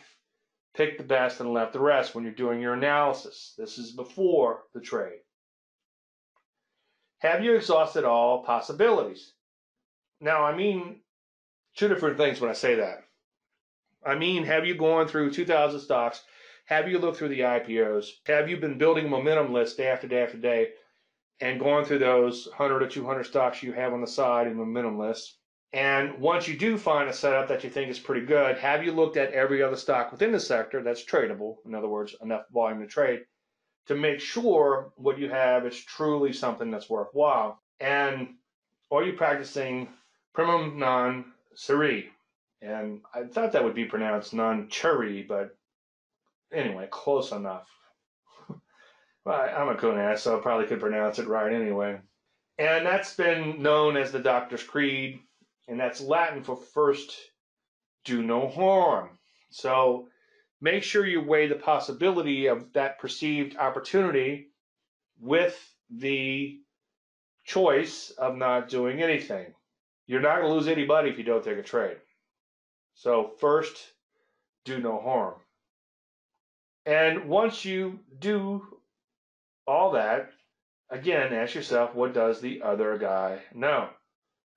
picked the best and left the rest when you're doing your analysis? This is before the trade. Have you exhausted all possibilities? Now, I mean two different things when I say that. I mean, have you gone through 2,000 stocks? Have you looked through the IPOs? Have you been building a momentum list day after day after day and going through those 100 or 200 stocks you have on the side in momentum list? And once you do find a setup that you think is pretty good, have you looked at every other stock within the sector that's tradable? In other words, enough volume to trade to make sure what you have is truly something that's worthwhile. And are you practicing primum non nocere? And I thought that would be pronounced non churi, but anyway, close enough. <laughs> well, I'm a coonass, so I probably could pronounce it right anyway. And that's been known as the Doctor's Creed, and that's Latin for first do no harm. So make sure you weigh the possibility of that perceived opportunity with the choice of not doing anything. You're not going to lose anybody if you don't take a trade. So, first, do no harm. And once you do all that, again, ask yourself, what does the other guy know?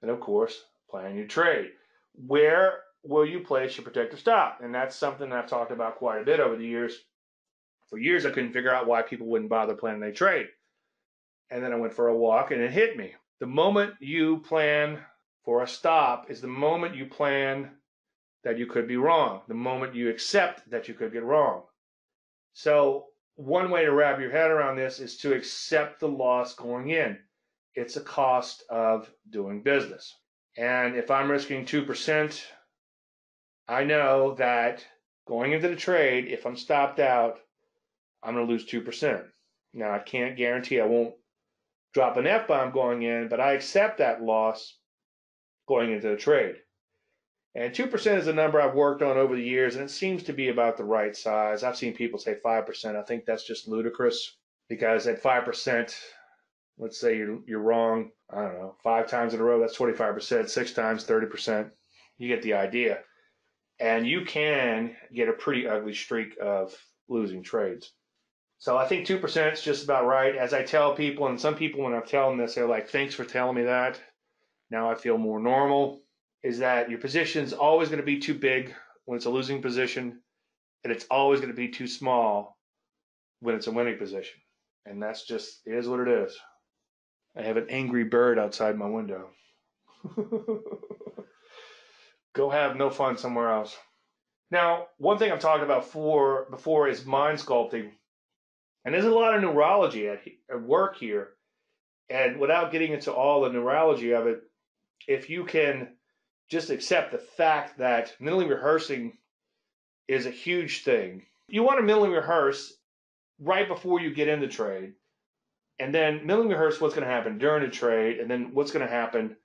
And of course, plan your trade. Where will you place your protective stop? And that's something I've talked about quite a bit over the years. For years, I couldn't figure out why people wouldn't bother planning their trade. And then I went for a walk and it hit me. The moment you plan for a stop is the moment you plan that you could be wrong, the moment you accept that you could get wrong. So, one way to wrap your head around this is to accept the loss going in. It's a cost of doing business. And if I'm risking 2%, I know that going into the trade, if I'm stopped out, I'm going to lose 2%. Now, I can't guarantee I won't drop an F bomb going in, but I accept that loss going into the trade. And 2% is a number I've worked on over the years, and it seems to be about the right size. I've seen people say 5%. I think that's just ludicrous because at 5%, let's say you're, you're wrong, I don't know, five times in a row, that's 25%, six times, 30%. You get the idea. And you can get a pretty ugly streak of losing trades. So I think 2% is just about right. As I tell people, and some people, when I tell them this, they're like, thanks for telling me that. Now I feel more normal. Is that your position's always going to be too big when it's a losing position, and it's always going to be too small when it's a winning position. And that's just, is what it is. I have an angry bird outside my window. <laughs> Go have no fun somewhere else. Now, one thing I've talked about for before is mind sculpting and there's a lot of neurology at, at work here. And without getting into all the neurology of it, if you can just accept the fact that mentally rehearsing is a huge thing, you want to mentally rehearse right before you get into the trade, and then mentally rehearse what's going to happen during the trade, and then what's going to happen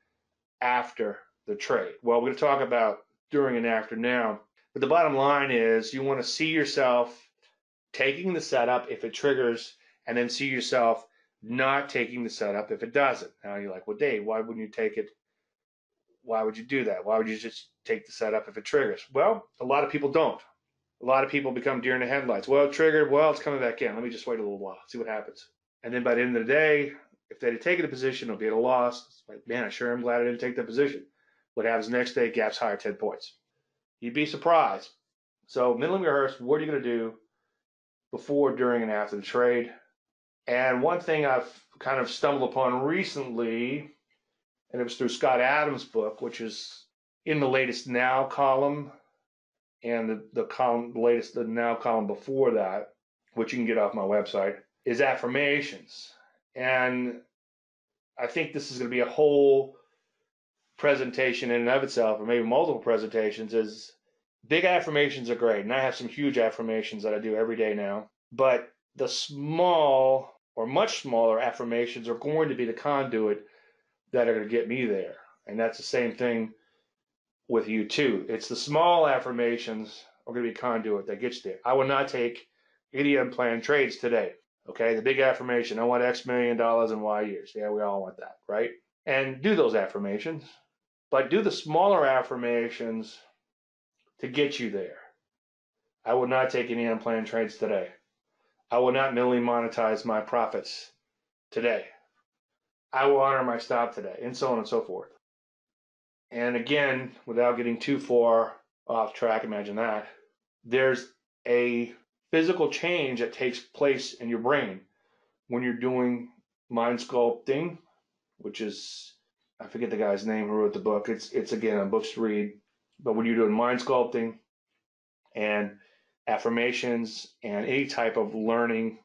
after the trade. Well, we're going to talk about during and after now, but the bottom line is you want to see yourself taking the setup if it triggers, and then see yourself not taking the setup if it doesn't. Now you're like, well, Dave, why wouldn't you take it? Why would you do that? Why would you just take the setup if it triggers? Well, a lot of people don't. A lot of people become deer in the headlights. Well, it triggered. Well, it's coming back in. Let me just wait a little while, see what happens. And then by the end of the day, if they had taken a position, it'll be at a loss. It's like, man, I sure am glad I didn't take that position. What happens next day? Gaps higher 10 points. You'd be surprised. So middle mentally rehearse. What are you going to do before, during, and after the trade. And one thing I've kind of stumbled upon recently, and it was through Scott Adams' book, which is in the latest now column, and the, the column, the latest the now column before that, which you can get off my website, is affirmations. And I think this is going to be a whole presentation in and of itself, or maybe multiple presentations, is big affirmations are great, and I have some huge affirmations that I do every day now. But the small or much smaller affirmations are going to be the conduit that are going to get me there. And that's the same thing with you too. It's the small affirmations are going to be conduit that gets you there. I will not take any unplanned trades today. Okay, the big affirmation, I want X million dollars in Y years. Yeah, we all want that, right? And do those affirmations, but do the smaller affirmations to get you there. I will not take any unplanned trades today. I will not mentally monetize my profits today. I will honor my stop today, and so on and so forth. And again, without getting too far off track, imagine that, there's a physical change that takes place in your brain when you're doing mind sculpting, which is I forget the guy's name who wrote the book. It's it's again a book to read. But when you're doing mind sculpting and affirmations and any type of learning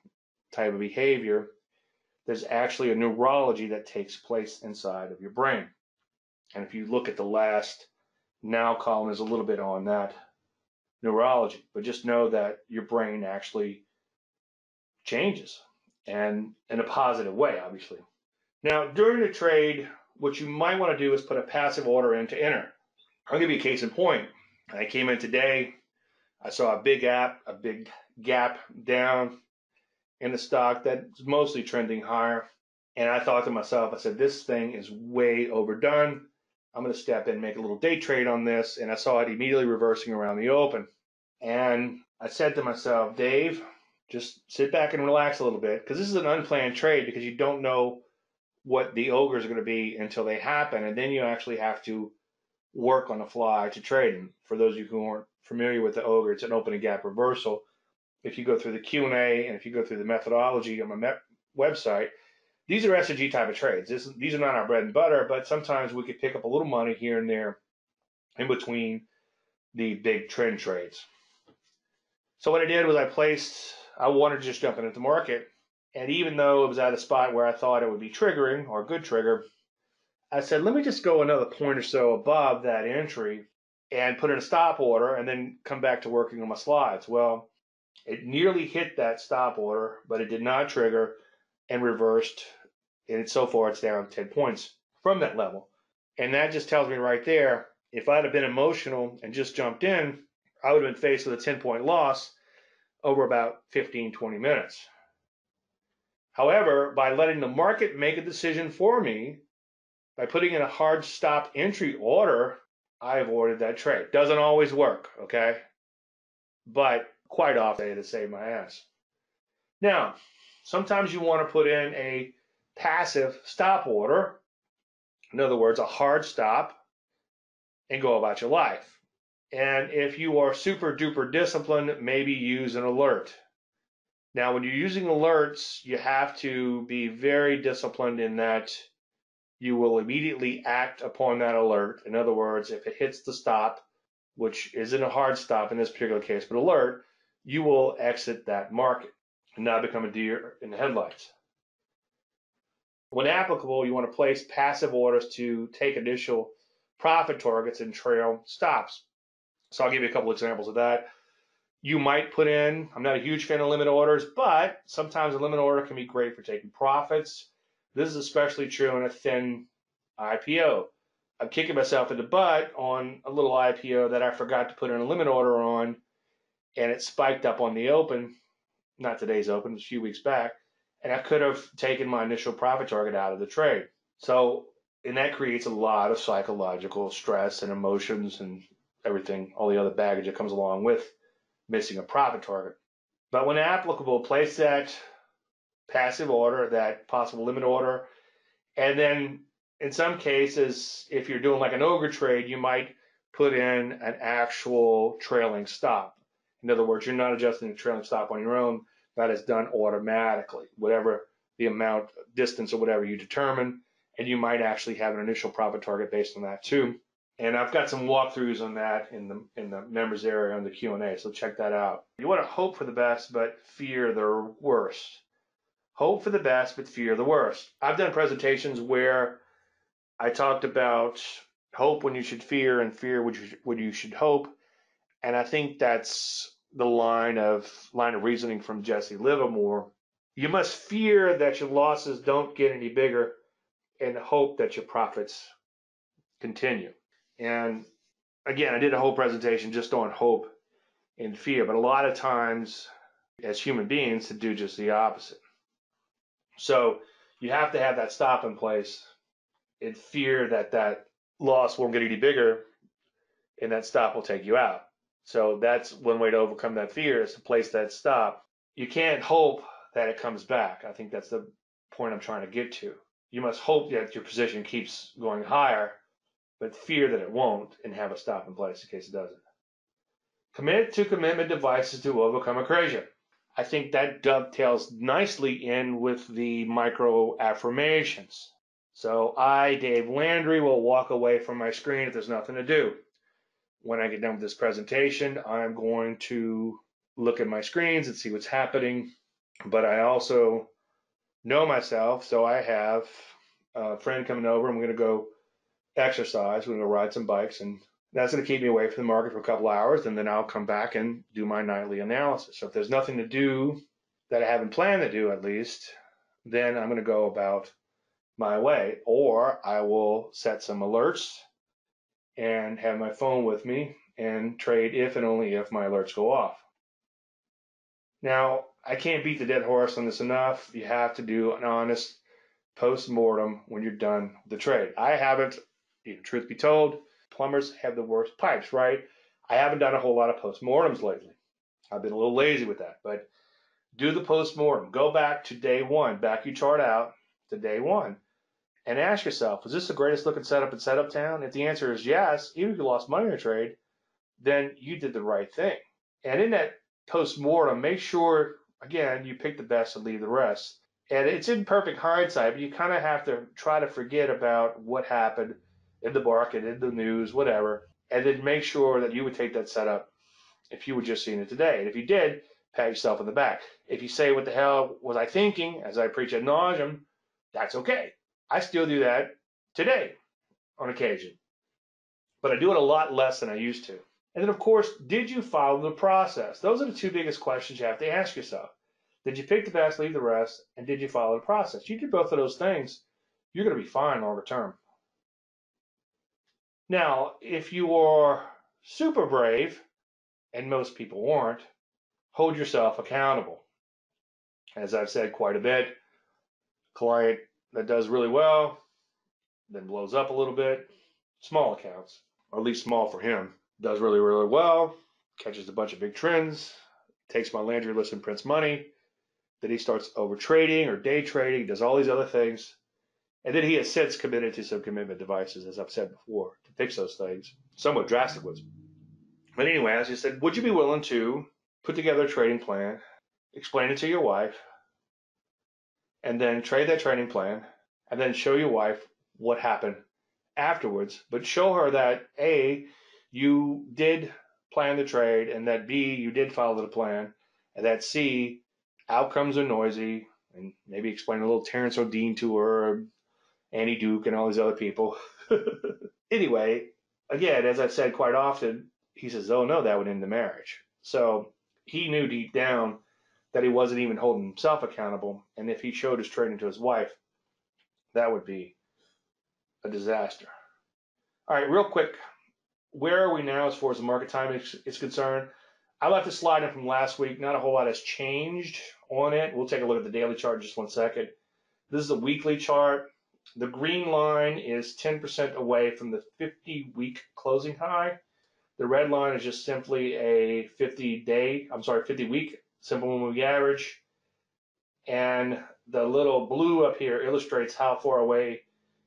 type of behavior, there's actually a neurology that takes place inside of your brain. And if you look at the last now column is a little bit on that neurology, but just know that your brain actually changes and in a positive way, obviously. Now, during the trade, what you might want to do is put a passive order in to enter. I'll give you a case in point. I came in today, I saw a big gap, a big gap down in the stock that's mostly trending higher. And I thought to myself, I said, this thing is way overdone. I'm going to step in, make a little day trade on this. And I saw it immediately reversing around the open. And I said to myself, Dave, just sit back and relax a little bit because this is an unplanned trade because you don't know what the ogres are going to be until they happen. And then you actually have to work on the fly to trade. And for those of you who aren't familiar with the ogre, it's an opening gap reversal. If you go through the Q&A and if you go through the methodology on my website, these are S&G type of trades. This, these are not our bread and butter, but sometimes we could pick up a little money here and there in between the big trend trades. So what I did was I placed, I wanted to just jump into the market. And even though it was at a spot where I thought it would be triggering or a good trigger, I said, let me just go another point or so above that entry and put in a stop order and then come back to working on my slides. Well, it nearly hit that stop order, but it did not trigger and reversed. And so far, it's down 10 points from that level. And that just tells me right there if I'd have been emotional and just jumped in, I would have been faced with a 10 point loss over about 15, 20 minutes. However, by letting the market make a decision for me, by putting in a hard stop entry order, I avoided that trade. Doesn't always work, okay? But quite often to save my ass. Now, sometimes you want to put in a passive stop order, in other words, a hard stop, and go about your life. And if you are super duper disciplined, maybe use an alert. Now, when you're using alerts, you have to be very disciplined in that you will immediately act upon that alert. In other words, if it hits the stop, which isn't a hard stop in this particular case, but alert, you will exit that market and not become a deer in the headlights. When applicable, you want to place passive orders to take initial profit targets and trail stops. So I'll give you a couple examples of that. You might put in, I'm not a huge fan of limit orders, but sometimes a limit order can be great for taking profits. This is especially true in a thin IPO. I'm kicking myself in the butt on a little IPO that I forgot to put in a limit order on and it spiked up on the open, not today's open, a few weeks back, and I could have taken my initial profit target out of the trade. So, and that creates a lot of psychological stress and emotions and everything, all the other baggage that comes along with missing a profit target. But when applicable, place that passive order, that possible limit order, and then in some cases, if you're doing like an ogre trade, you might put in an actual trailing stop. In other words, you're not adjusting the trailing stop on your own. That is done automatically, whatever the amount, distance, or whatever you determine. And you might actually have an initial profit target based on that too. And I've got some walkthroughs on that in the in the members area on the Q&A, so check that out. You want to hope for the best, but fear the worst. Hope for the best, but fear the worst. I've done presentations where I talked about hope when you should fear and fear when you should hope. And I think that's the line of line of reasoning from Jesse Livermore. You must fear that your losses don't get any bigger and hope that your profits continue. And again, I did a whole presentation just on hope and fear, but a lot of times as human beings to do just the opposite. So you have to have that stop in place and fear that that loss won't get any bigger and that stop will take you out. So that's one way to overcome that fear is to place that stop. You can't hope that it comes back. I think that's the point I'm trying to get to. You must hope that your position keeps going higher, but fear that it won't and have a stop in place in case it doesn't. Commit to commitment devices to overcome akrasia. I think that dovetails nicely in with the micro affirmations. So I, Dave Landry, will walk away from my screen if there's nothing to do when I get done with this presentation, I'm going to look at my screens and see what's happening. But I also know myself, so I have a friend coming over. I'm going to go exercise. We're going to ride some bikes, and that's going to keep me away from the market for a couple hours. And then I'll come back and do my nightly analysis. So if there's nothing to do that I haven't planned to do, at least, then I'm going to go about my way, or I will set some alerts and have my phone with me and trade if and only if my alerts go off. Now, I can't beat the dead horse on this enough. You have to do an honest post mortem when you're done the trade. I haven't, you truth be told, plumbers have the worst pipes, right? I haven't done a whole lot of post mortems lately. I've been a little lazy with that, but do the post mortem. Go back to day one, back your chart out to day one, and ask yourself, was this the greatest looking setup in setup town? If the answer is yes, even if you lost money in a trade, then you did the right thing. And in that post mortem, make sure again you pick the best and leave the rest. And it's in perfect hindsight, but you kind of have to try to forget about what happened in the market, in the news, whatever, and then make sure that you would take that setup if you were just seeing it today. And if you did, pat yourself on the back. If you say, What the hell was I thinking? as I preach ad nauseum, that's okay. I still do that today on occasion, but I do it a lot less than I used to. And then, of course, did you follow the process? Those are the two biggest questions you have to ask yourself. Did you pick the best, leave the rest, and did you follow the process? You do both of those things, you're going to be fine longer term. Now, if you are super brave, and most people aren't, hold yourself accountable. As I've said quite a bit, client that does really well, then blows up a little bit, small accounts, or at least small for him, does really, really well, catches a bunch of big trends, takes my Landry list and prints money, then he starts over trading or day trading, does all these other things, and then he has since committed to some commitment devices, as I've said before, to fix those things, somewhat drastic ones. But anyway, as you said, would you be willing to put together a trading plan, explain it to your wife, and then trade that trading plan, and then show your wife what happened afterwards, but show her that A, you did plan the trade, and that B, you did follow the plan, and that C, outcomes are noisy, and maybe explain a little Terrance Odean to her, Annie Duke, and all these other people. <laughs> anyway, again, as I've said quite often, he says, "Oh no, that would end the marriage." So he knew deep down that he wasn't even holding himself accountable, and if he showed his trading to his wife, that would be a disaster. All right, real quick, where are we now as far as the market timing is concerned? I left the slide in from last week. Not a whole lot has changed on it. We'll take a look at the daily chart in just one second. This is a weekly chart. The green line is 10% away from the 50 week closing high. The red line is just simply a 50 day, I'm sorry, 50 week simple moving average. And the little blue up here illustrates how far away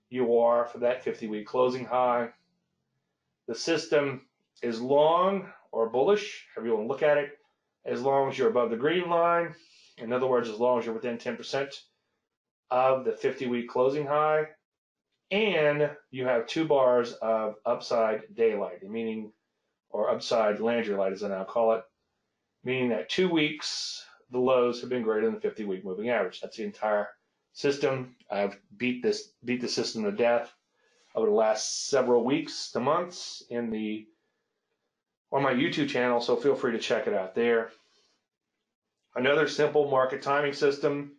you are from that 50 week closing high. The system is long or bullish, however you want to look at it, as long as you're above the green line. In other words, as long as you're within 10% of the 50 week closing high. And you have two bars of upside daylight, meaning, or upside Landry light as I now call it, meaning that two weeks the lows have been greater than the 50 week moving average. That's the entire system. I've beat this beat the system to death over the last several weeks to months in the on my YouTube channel, so feel free to check it out there. Another simple market timing system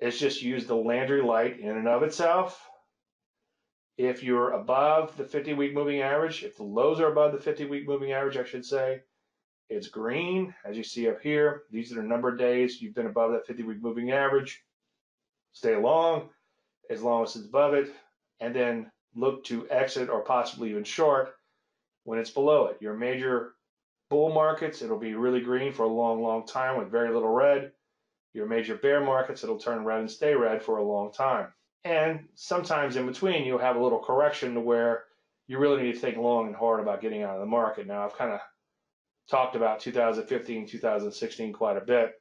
is just use the Landry light in and of itself. If you're above the 50 week moving average, if the lows are above the 50 week moving average, I should say, it's green, as you see up here. These are the number of days you've been above that 50 week moving average. Stay long as long as it's above it, and then look to exit or possibly even short when it's below it. Your major bull markets, it'll be really green for a long, long time with very little red. Your major bear markets, it'll turn red and stay red for a long time. And sometimes in between, you'll have a little correction to where you really need to think long and hard about getting out of the market. Now, I've kind of talked about 2015, 2016 quite a bit,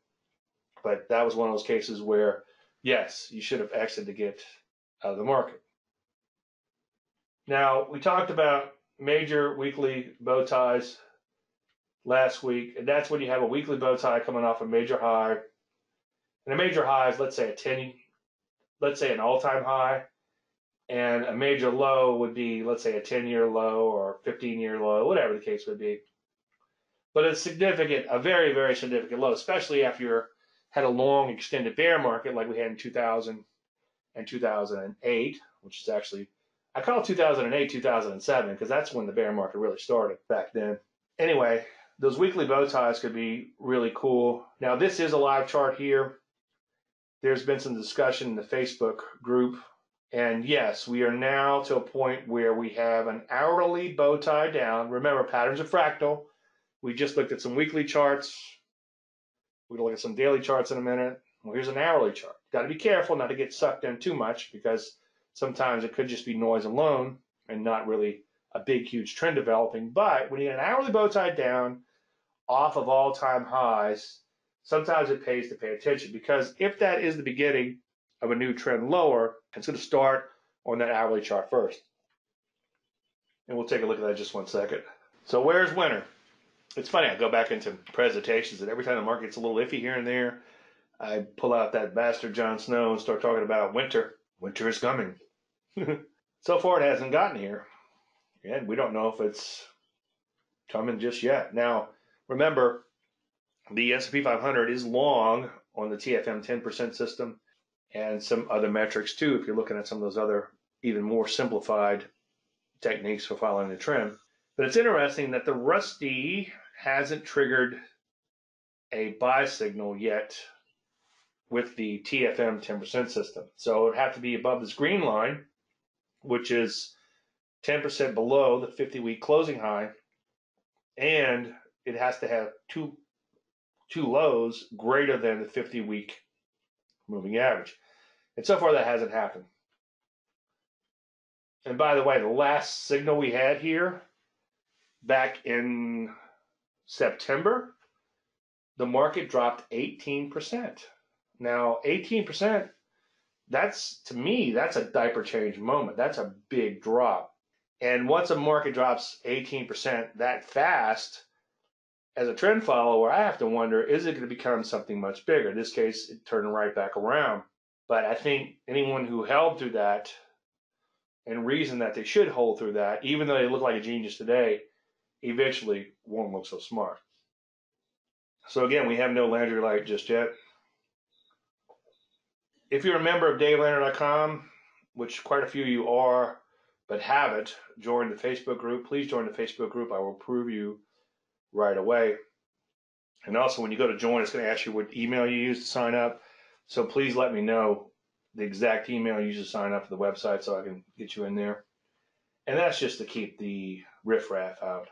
but that was one of those cases where, yes, you should have exited to get out of the market. Now, we talked about major weekly bow ties last week, and that's when you have a weekly bow tie coming off a major high. And a major high is, let's say, a 10, let's say an all time high, and a major low would be, let's say, a 10 year low or 15 year low, whatever the case would be but it's significant, a very, very significant low, especially after you had a long extended bear market like we had in 2000 and 2008, which is actually, I call it 2008, 2007, because that's when the bear market really started back then. Anyway, those weekly bow ties could be really cool. Now, this is a live chart here. There's been some discussion in the Facebook group. And yes, we are now to a point where we have an hourly bow tie down. Remember, patterns are fractal. We just looked at some weekly charts. We're going to look at some daily charts in a minute. Well, here's an hourly chart. Got to be careful not to get sucked in too much because sometimes it could just be noise alone and not really a big, huge trend developing. But when you get an hourly bow tie down off of all time highs, sometimes it pays to pay attention because if that is the beginning of a new trend lower, it's going to start on that hourly chart first. And we'll take a look at that just one second. So where's winter? It's funny, I go back into presentations and every time the market's a little iffy here and there, I pull out that bastard Jon Snow and start talking about winter. Winter is coming. <laughs> so far, it hasn't gotten here, and we don't know if it's coming just yet. Now, remember, the S&P 500 is long on the TFM 10% system and some other metrics too. If you're looking at some of those other even more simplified techniques for following the trend. But it's interesting that the Rusty hasn't triggered a buy signal yet with the TFM 10% system. So it would have to be above this green line, which is 10% below the 50 week closing high, and it has to have two two lows greater than the 50 week moving average. And so far that hasn't happened. And by the way, the last signal we had here back in September, the market dropped 18%. Now, 18%, that's to me, that's a diaper change moment. That's a big drop. And once a market drops 18% that fast, as a trend follower, I have to wonder is it going to become something much bigger? In this case, it turned right back around. But I think anyone who held through that and reason that they should hold through that, even though they look like a genius today, eventually won't look so smart. So again, we have no Landry Light just yet if you're a member of DaveLandry.com, which quite a few of you are, but haven't joined the Facebook group, please join the Facebook group. I will prove you right away. And also, when you go to join, it's going to ask you what email you use to sign up. So please let me know the exact email you use to sign up for the website so I can get you in there. And that's just to keep the riffraff out.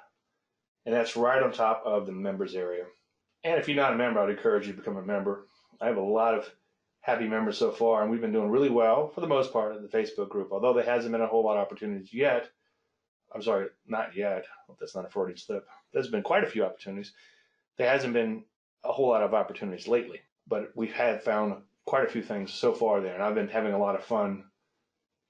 And that's right on top of the members area. And if you're not a member, I'd encourage you to become a member. I have a lot of happy members so far, and we've been doing really well for the most part in the Facebook group. Although there hasn't been a whole lot of opportunities yet. I'm sorry, not yet. That's not a Freudian slip. There's been quite a few opportunities. There hasn't been a whole lot of opportunities lately, but we have found quite a few things so far there, and I've been having a lot of fun,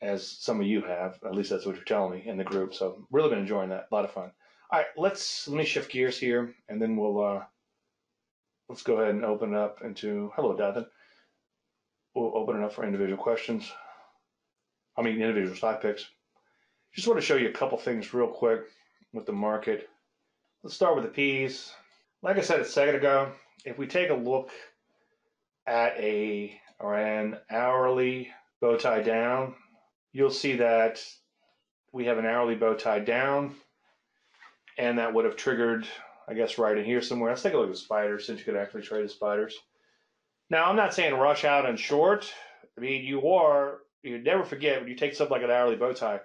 as some of you have. At least that's what you're telling me in the group. So really been enjoying that. A lot of fun. All right, let's let me shift gears here, and then we'll uh, let's go ahead and open it up into hello, Dathan we'll open it up for individual questions. I mean, individual stock picks. Just want to show you a couple things real quick with the market. Let's start with the P's. Like I said a second ago, if we take a look at a or an hourly bow tie down, you'll see that we have an hourly bow tie down, and that would have triggered, I guess, right in here somewhere. Let's take a look at the spiders since you could actually trade the spiders. Now, I'm not saying rush out and short. I mean, you are, you never forget when you take something like an hourly bow tie,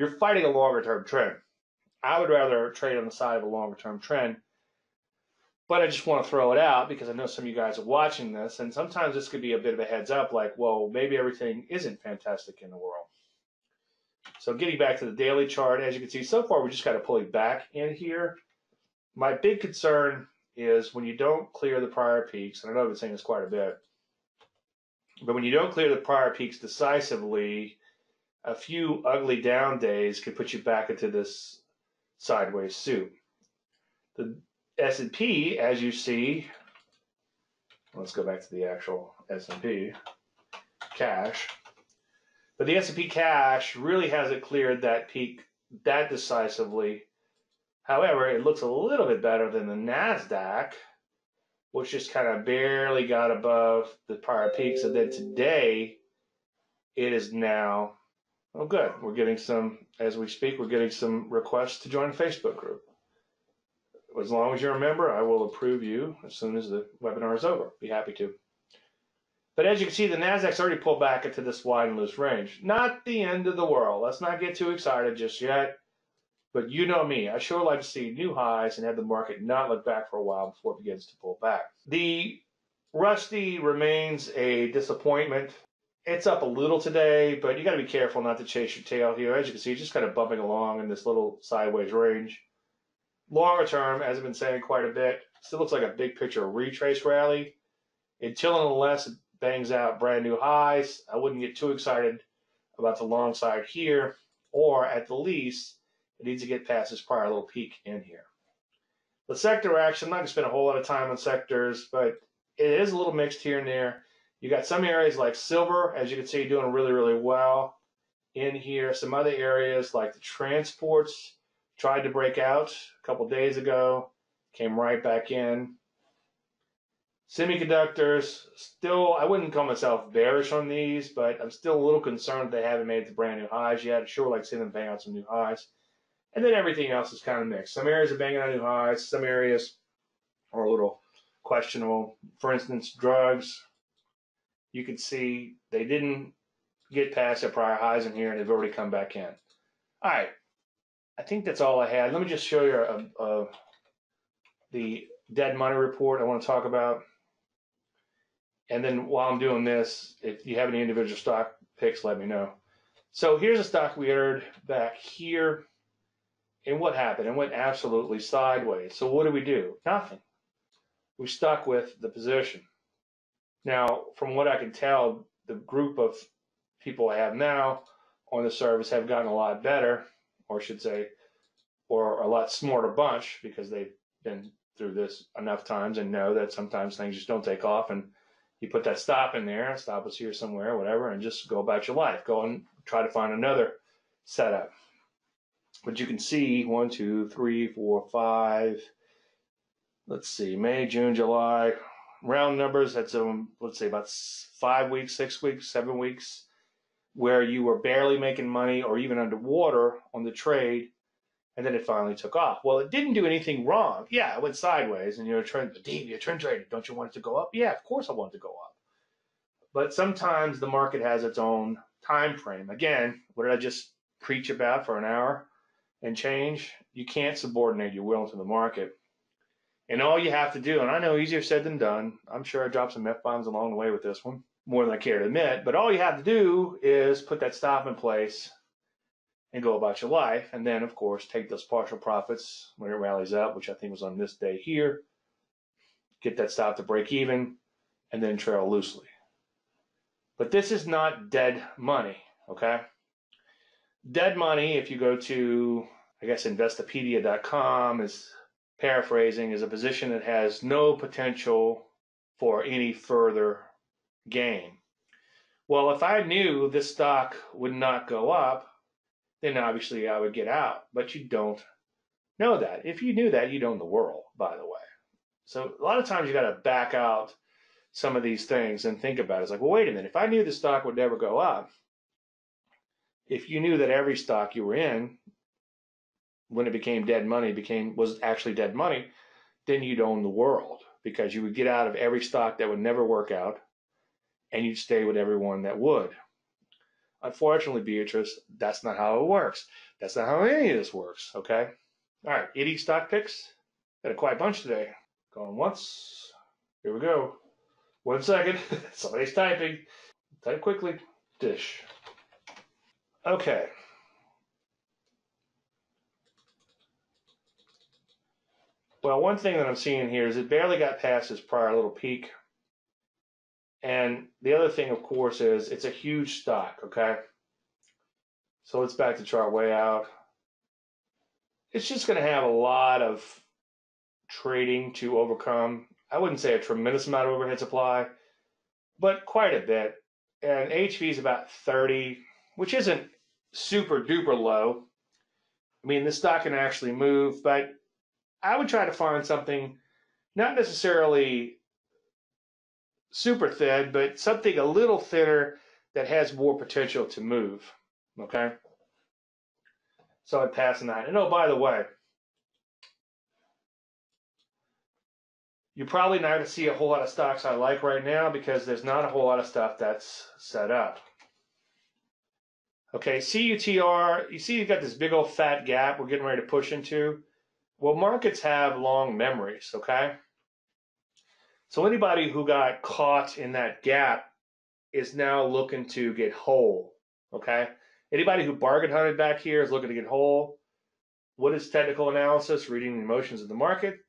you're fighting a longer term trend. I would rather trade on the side of a longer term trend. But I just want to throw it out because I know some of you guys are watching this, and sometimes this could be a bit of a heads up like, well, maybe everything isn't fantastic in the world. So, getting back to the daily chart, as you can see, so far we just got to pull it back in here. My big concern is when you don't clear the prior peaks, and I know I've been saying this quite a bit, but when you don't clear the prior peaks decisively, a few ugly down days could put you back into this sideways soup. The S&P, as you see, let's go back to the actual S&P cash. But the S&P cash really hasn't cleared that peak that decisively However, it looks a little bit better than the NASDAQ, which just kind of barely got above the prior peaks. And then today, it is now, oh, good. We're getting some, as we speak, we're getting some requests to join a Facebook group. As long as you're a member, I will approve you as soon as the webinar is over. Be happy to. But as you can see, the Nasdaq's already pulled back into this wide and loose range. Not the end of the world. Let's not get too excited just yet. But you know me, I sure like to see new highs and have the market not look back for a while before it begins to pull back. The Rusty remains a disappointment. It's up a little today, but you got to be careful not to chase your tail here. As you can see, just kind of bumping along in this little sideways range. Longer term, as I've been saying quite a bit, still looks like a big picture retrace rally. Until unless it bangs out brand new highs, I wouldn't get too excited about the long side here, or at the least, it needs to get past this prior little peak in here. The sector action, I'm not going to spend a whole lot of time on sectors, but it is a little mixed here and there. You got some areas like silver, as you can see, doing really, really well in here. Some other areas like the transports tried to break out a couple days ago, came right back in. Semiconductors, still, I wouldn't call myself bearish on these, but I'm still a little concerned they haven't made to brand new highs yet. Sure, like seeing them bang out some new highs. And then everything else is kind of mixed. Some areas are banging out new highs, some areas are a little questionable. For instance, drugs, you can see they didn't get past their prior highs in here and they've already come back in. All right, I think that's all I had. Let me just show you a, a, the dead money report I want to talk about. And then while I'm doing this, if you have any individual stock picks, let me know. So here's a stock we entered back here. And what happened? It went absolutely sideways. So what do we do? Nothing we stuck with the position. Now, from what I can tell, the group of people I have now on the service have gotten a lot better, or should say, or a lot smarter bunch because they've been through this enough times and know that sometimes things just don't take off and you put that stop in there, stop us here somewhere, whatever, and just go about your life. Go and try to find another setup. But you can see one, two, three, four, five, let's see, May, June, July, round numbers, that's um, let's say about five weeks, six weeks, seven weeks, where you were barely making money or even underwater on the trade, and then it finally took off. Well, it didn't do anything wrong. Yeah, it went sideways, and you're a trend, Dave, you're a trend trader. Don't you want it to go up? Yeah, of course I want it to go up. But sometimes the market has its own time frame. Again, what did I just preach about for an hour and change? You can't subordinate your will to the market. And all you have to do, and I know easier said than done, I'm sure I dropped some F bombs along the way with this one, more than I care to admit, but all you have to do is put that stop in place and go about your life. And then, of course, take those partial profits when it rallies up, which I think was on this day here, get that stop to break even, and then trail loosely. But this is not dead money, okay? Dead money, if you go to, I guess, investopedia.com, is paraphrasing, is a position that has no potential for any further gain. Well, if I knew this stock would not go up, then obviously I would get out. But you don't know that. If you knew that, you'd own the world, by the way. So a lot of times you got to back out some of these things and think about it. It's like, well, wait a minute. If I knew the stock would never go up, if you knew that every stock you were in when it became dead money became was actually dead money, then you'd own the world because you would get out of every stock that would never work out and you'd stay with everyone that would. Unfortunately, Beatrice, that's not how it works. That's not how any of this works, okay? All right, 80 stock picks. Got a quiet bunch today. Going once. Here we go. One second. <laughs> Somebody's typing. Type quickly. Dish. Okay. Well, one thing that I'm seeing here is it barely got past its prior little peak. And the other thing, of course, is it's a huge stock, okay? So let's back the chart way out. It's just going to have a lot of trading to overcome. I wouldn't say a tremendous amount of overhead supply, but quite a bit. And HV is about 30, which isn't super duper low. I mean, the stock can actually move, but I would try to find something not necessarily super thin, but something a little thinner that has more potential to move. Okay. So I'd pass on that. And oh, by the way, you're probably not going to see a whole lot of stocks I like right now because there's not a whole lot of stuff that's set up. Okay, CUTR, you see you've got this big old fat gap we're getting ready to push into. Well, markets have long memories, okay? So anybody who got caught in that gap is now looking to get whole, okay? Anybody who bargain hunted back here is looking to get whole. What is technical analysis? Reading the emotions of the market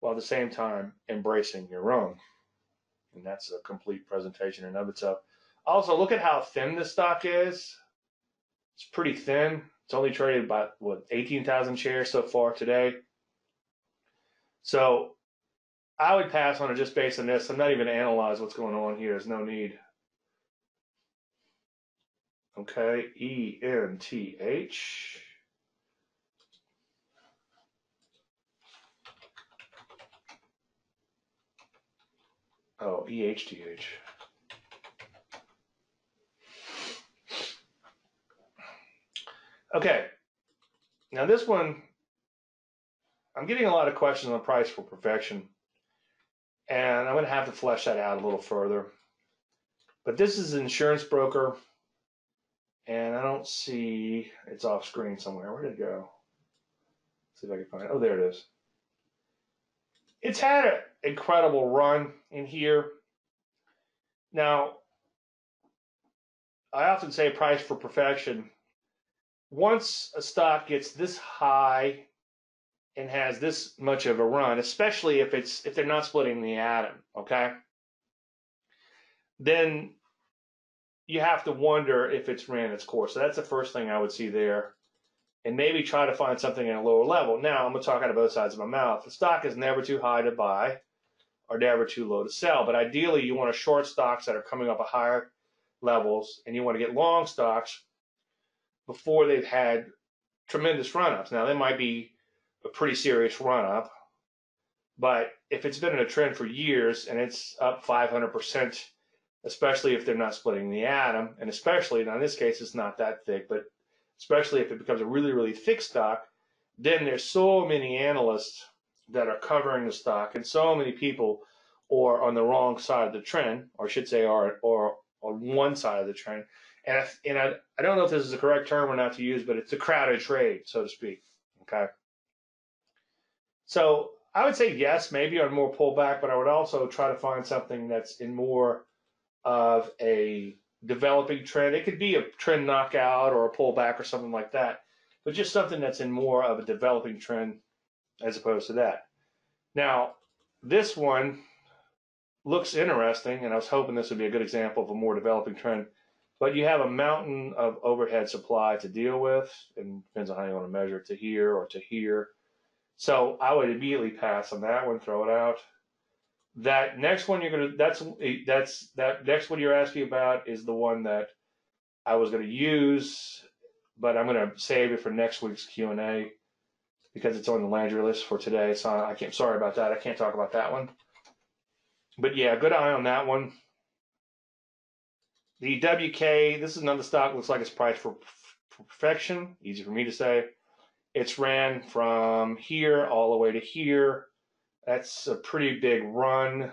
while at the same time embracing your own. And that's a complete presentation in of itself. Also, look at how thin this stock is. It's pretty thin. It's only traded about what 18,000 shares so far today. So I would pass on it just based on this. I'm not even analyze what's going on here. There's no need. Okay, E N T H. Oh, E H T H. Okay, now this one, I'm getting a lot of questions on price for perfection, and I'm going to have to flesh that out a little further. But this is an insurance broker, and I don't see it's off screen somewhere. Where did it go? Let's see if I can find it. Oh, there it is. It's had an incredible run in here. Now, I often say price for perfection once a stock gets this high and has this much of a run, especially if it's if they're not splitting the atom, okay? Then you have to wonder if it's ran its course. So that's the first thing I would see there. And maybe try to find something at a lower level. Now I'm gonna talk out of both sides of my mouth. The stock is never too high to buy or never too low to sell. But ideally you want to short stocks that are coming up at higher levels and you want to get long stocks before they've had tremendous run ups. Now, they might be a pretty serious run up, but if it's been in a trend for years and it's up 500%, especially if they're not splitting the atom, and especially, now in this case, it's not that thick, but especially if it becomes a really, really thick stock, then there's so many analysts that are covering the stock and so many people are on the wrong side of the trend, or I should say, are, or on one side of the trend and I, and I, I don't know if this is the correct term or not to use, but it's a crowded trade, so to speak. Okay. So I would say yes, maybe on more pullback, but I would also try to find something that's in more of a developing trend. It could be a trend knockout or a pullback or something like that, but just something that's in more of a developing trend as opposed to that. Now, this one looks interesting, and I was hoping this would be a good example of a more developing trend. But you have a mountain of overhead supply to deal with, and depends on how you want to measure it to here or to here. So I would immediately pass on that one, throw it out. That next one you're gonna that's that's that next one you're asking about is the one that I was gonna use, but I'm gonna save it for next week's Q and A because it's on the Landry list for today. So I can't. Sorry about that. I can't talk about that one. But yeah, good eye on that one. The WK, this is another stock, looks like it's priced for, for perfection. Easy for me to say. It's ran from here all the way to here. That's a pretty big run.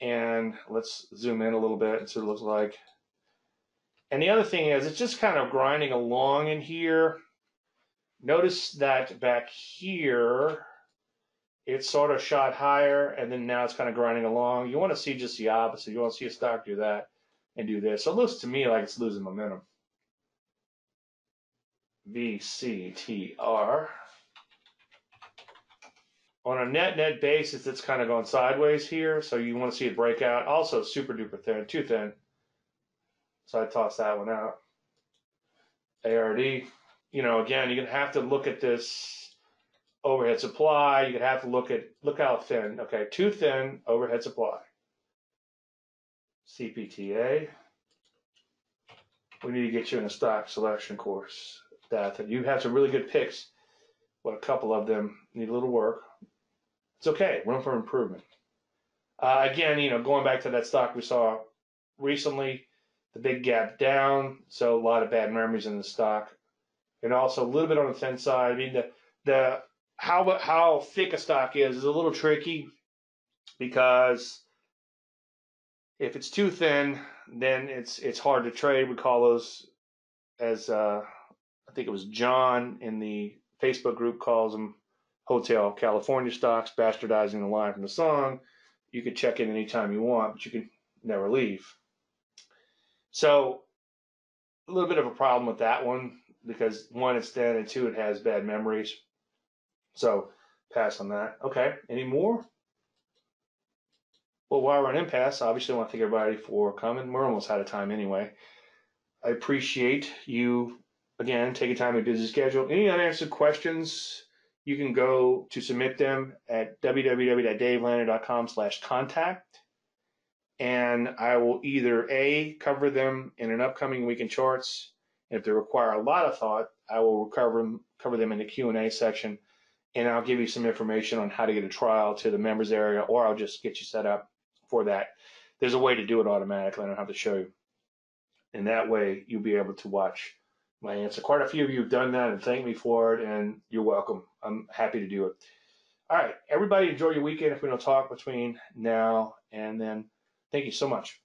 And let's zoom in a little bit and see what it looks like. And the other thing is, it's just kind of grinding along in here. Notice that back here, it sort of shot higher, and then now it's kind of grinding along. You want to see just the opposite. You want to see a stock do that and do this. So it looks to me like it's losing momentum. VCTR. On a net net basis, it's kind of going sideways here, so you want to see it break out. Also super duper thin, too thin. So I toss that one out. ARD, you know, again, you're gonna have to look at this overhead supply. You're gonna have to look at look how thin. Okay, too thin overhead supply. CPTA. We need to get you in a stock selection course. That you have some really good picks, but a couple of them need a little work. It's okay, room for improvement. Uh, again, you know, going back to that stock we saw recently, the big gap down, so a lot of bad memories in the stock, and also a little bit on the thin side. I mean the the how how thick a stock is is a little tricky because if it's too thin, then it's it's hard to trade. We call those as uh, I think it was John in the Facebook group calls them Hotel California stocks, bastardizing the line from the song. You could check in anytime you want, but you can never leave. So a little bit of a problem with that one because one, it's thin, and two, it has bad memories. So pass on that. Okay, any more? Well, while we're on impasse, obviously I want to thank everybody for coming. We're almost out of time anyway. I appreciate you again taking time in busy schedule. Any unanswered questions, you can go to submit them at www.davelandry.com slash contact. And I will either A, cover them in an upcoming week in charts. And if they require a lot of thought, I will cover them, cover them in the Q&A section. And I'll give you some information on how to get a trial to the members area, or I'll just get you set up for that. There's a way to do it automatically. I don't have to show you. And that way you'll be able to watch my answer. Quite a few of you have done that and thanked me for it, and you're welcome. I'm happy to do it. All right, everybody enjoy your weekend if we don't talk between now and then. Thank you so much.